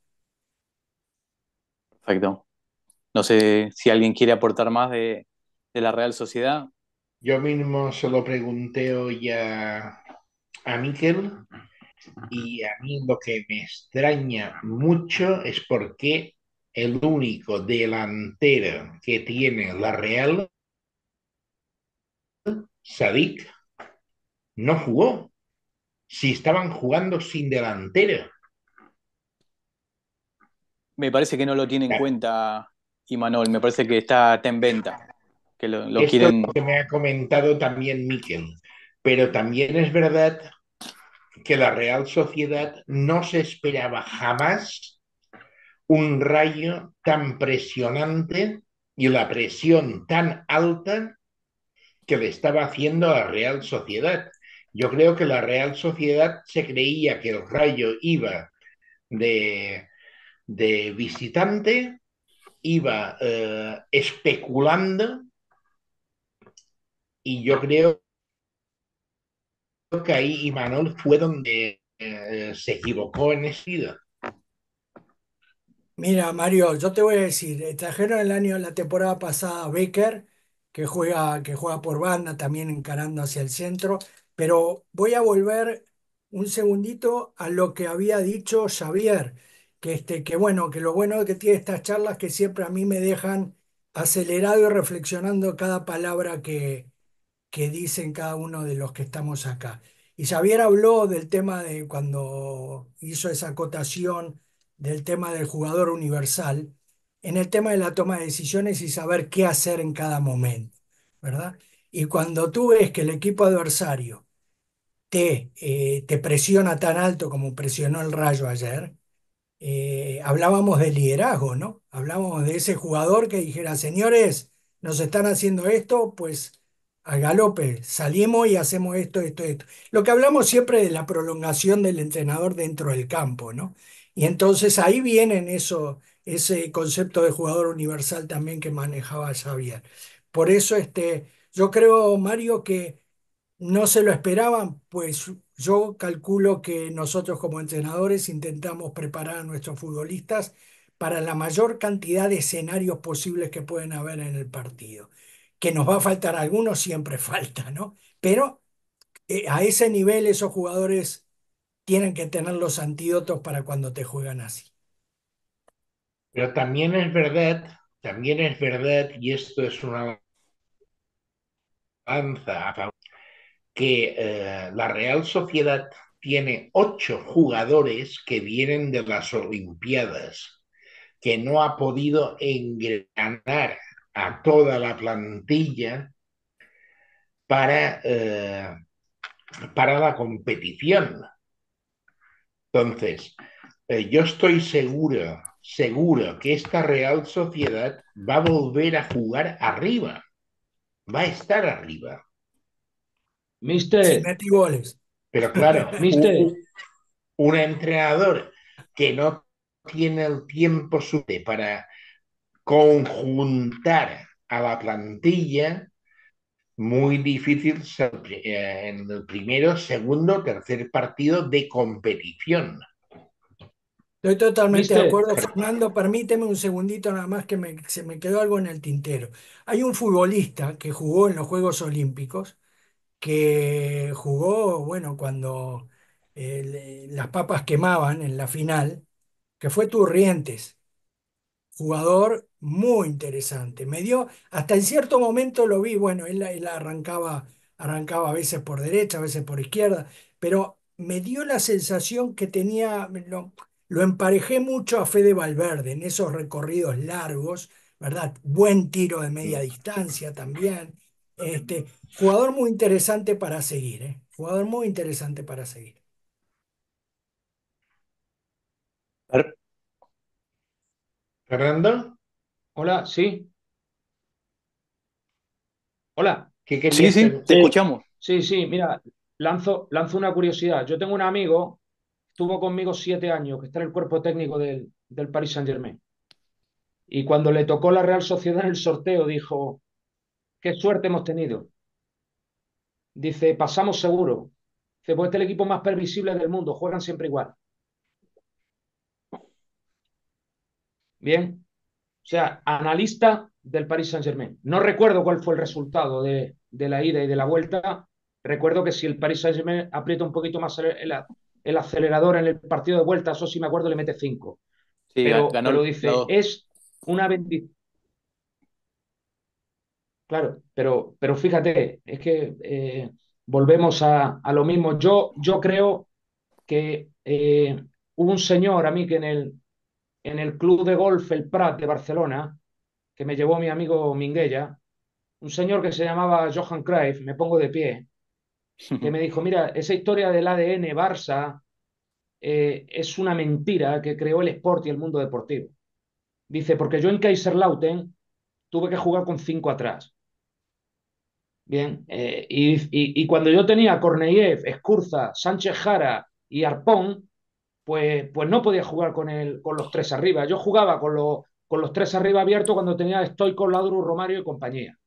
Perfecto. No sé si alguien quiere aportar más de, de la Real Sociedad. Yo mismo se lo pregunté hoy a, a Miquel y a mí lo que me extraña mucho es por qué el único delantero que tiene la Real, Sadik, no jugó. Si estaban jugando sin delantero. Me parece que no lo tiene en cuenta Imanol, me parece que está en venta que lo, Esto es lo que me ha comentado también Miquel. Pero también es verdad que la Real Sociedad no se esperaba jamás un rayo tan presionante y la presión tan alta que le estaba haciendo a la Real Sociedad. Yo creo que la Real Sociedad se creía que el rayo iba de, de visitante, iba eh, especulando y yo creo que ahí Imanol fue donde eh, se equivocó en ese. Mira, Mario, yo te voy a decir, eh, trajeron el año, la temporada pasada a Becker, que juega, que juega por banda, también encarando hacia el centro, pero voy a volver un segundito a lo que había dicho Xavier, que, este, que bueno, que lo bueno que tiene estas charlas que siempre a mí me dejan acelerado y reflexionando cada palabra que, que dicen cada uno de los que estamos acá. Y Xavier habló del tema de cuando hizo esa acotación del tema del jugador universal, en el tema de la toma de decisiones y saber qué hacer en cada momento, ¿verdad? Y cuando tú ves que el equipo adversario te, eh, te presiona tan alto como presionó el Rayo ayer, eh, hablábamos de liderazgo, ¿no? Hablábamos de ese jugador que dijera, señores, nos están haciendo esto, pues a galope, salimos y hacemos esto, esto, esto. Lo que hablamos siempre de la prolongación del entrenador dentro del campo, ¿no? Y entonces ahí viene eso, ese concepto de jugador universal también que manejaba Xavier. Por eso este, yo creo, Mario, que no se lo esperaban, pues yo calculo que nosotros como entrenadores intentamos preparar a nuestros futbolistas para la mayor cantidad de escenarios posibles que pueden haber en el partido que nos va a faltar algunos, siempre falta, ¿no? Pero eh, a ese nivel esos jugadores tienen que tener los antídotos para cuando te juegan así. Pero también es verdad, también es verdad, y esto es una avanza, que eh, la Real Sociedad tiene ocho jugadores que vienen de las Olimpiadas, que no ha podido engranar a toda la plantilla para, eh, para la competición. Entonces, eh, yo estoy seguro, seguro que esta Real Sociedad va a volver a jugar arriba, va a estar arriba. Mister. goles. Pero claro, Mister. Un, entrenador que no tiene el tiempo suficiente para conjuntar a la plantilla, muy difícil eh, en el primero, segundo, tercer partido de competición. Estoy totalmente de acuerdo, Fernando. Permíteme un segundito nada más que se me quedó algo en el tintero. Hay un futbolista que jugó en los Juegos Olímpicos, que jugó, bueno, cuando eh, las papas quemaban en la final, que fue Turrientes jugador muy interesante. Me dio, hasta en cierto momento lo vi, bueno, él, él arrancaba, arrancaba a veces por derecha, a veces por izquierda, pero me dio la sensación que tenía, lo, lo emparejé mucho a Fede Valverde en esos recorridos largos, ¿verdad? Buen tiro de media distancia también. Este, jugador muy interesante para seguir, ¿eh? Jugador muy interesante para seguir. Fernando. Hola, sí. Hola. ¿Qué sí, sí, te escuchamos. Sí, sí, mira, lanzo, lanzo una curiosidad. Yo tengo un amigo, estuvo conmigo siete años, que está en el cuerpo técnico del, del Paris Saint-Germain. Y cuando le tocó la Real Sociedad en el sorteo, dijo, qué suerte hemos tenido. Dice, pasamos seguro. Dice, pues este es el equipo más previsible del mundo, juegan siempre igual. Bien. O sea, analista del Paris Saint-Germain. No recuerdo cuál fue el resultado de, la ida y de la vuelta. Recuerdo que si el Paris Saint-Germain aprieta un poquito más el, acelerador en el partido de vuelta, eso sí me acuerdo, le mete cinco. Sí, pero, ganó, dice, es una bendición. Claro, pero, pero fíjate, es que eh, volvemos a, lo mismo. Yo, yo creo que eh, hubo un señor a mí que en el, en el club de golf El Prat de Barcelona, que me llevó mi amigo Minguella, un señor que se llamaba Johan Cruyff, me pongo de pie, que me dijo, mira, esa historia del ADN Barça eh, es una mentira que creó el sport y el mundo deportivo. Dice, porque yo en Kaiserlauten tuve que jugar con cinco atrás. Bien, eh, y, cuando yo tenía Korneyev, Escurza, Sánchez Jara y Arpón, pues, pues no podía jugar con, el, con los tres arriba. Yo jugaba con, con los tres arriba abiertos cuando tenía Stoico, Ladru, Romario y compañía.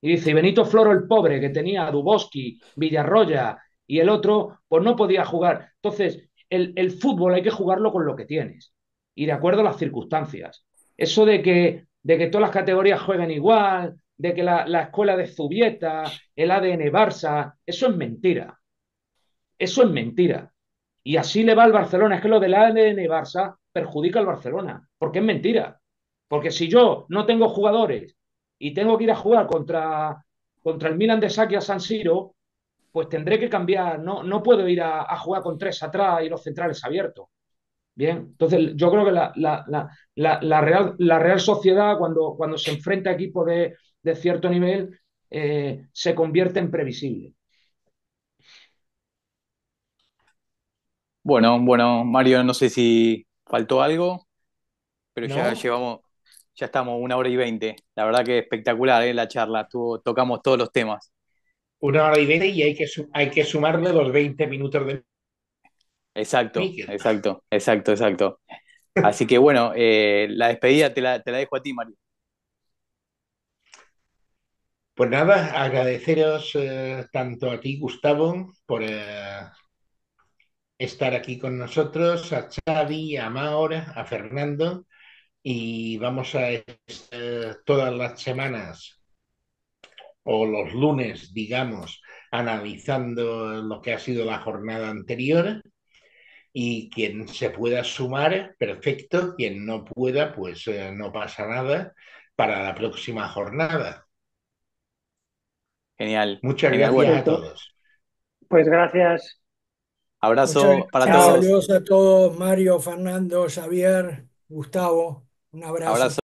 Y dice, Benito Floro el pobre, que tenía a Duboski, Villarroya y el otro, pues no podía jugar. Entonces, el, el, fútbol hay que jugarlo con lo que tienes y de acuerdo a las circunstancias. Eso de que, de que todas las categorías jueguen igual, de que la, la escuela de Zubieta, el ADN Barça, eso es mentira. Eso es mentira. Y así le va al Barcelona. Es que lo del ADN Barça perjudica al Barcelona, porque es mentira. Porque si yo no tengo jugadores y tengo que ir a jugar contra, contra el Milan de Saki a San Siro, pues tendré que cambiar. No, no puedo ir a, jugar con tres atrás y los centrales abiertos. Bien, entonces yo creo que la, la, Real, la Real Sociedad, cuando, cuando se enfrenta a equipos de, cierto nivel, eh, se convierte en previsible. Bueno, bueno, Mario, no sé si faltó algo, pero ya llevamos, ya estamos una hora y veinte. La verdad que espectacular, ¿eh? la charla, tocamos todos los temas. Una hora y veinte y hay que, hay que sumarle los 20 minutos de... Exacto, exacto, exacto, exacto. Así que bueno, eh, la despedida te la, dejo a ti, Mario. Pues nada, agradeceros eh, tanto a ti, Gustavo, por, estar aquí con nosotros, a Xavi, a Maor, a Fernando, y vamos a estar todas las semanas o los lunes, digamos, analizando lo que ha sido la jornada anterior. Y quien se pueda sumar, perfecto. Quien no pueda, pues eh, no pasa nada para la próxima jornada. Genial. Muchas gracias a todos. Pues gracias Abrazo para todos. Saludos a todos, Mario, Fernando, Xavier, Gustavo. Un abrazo. abrazo.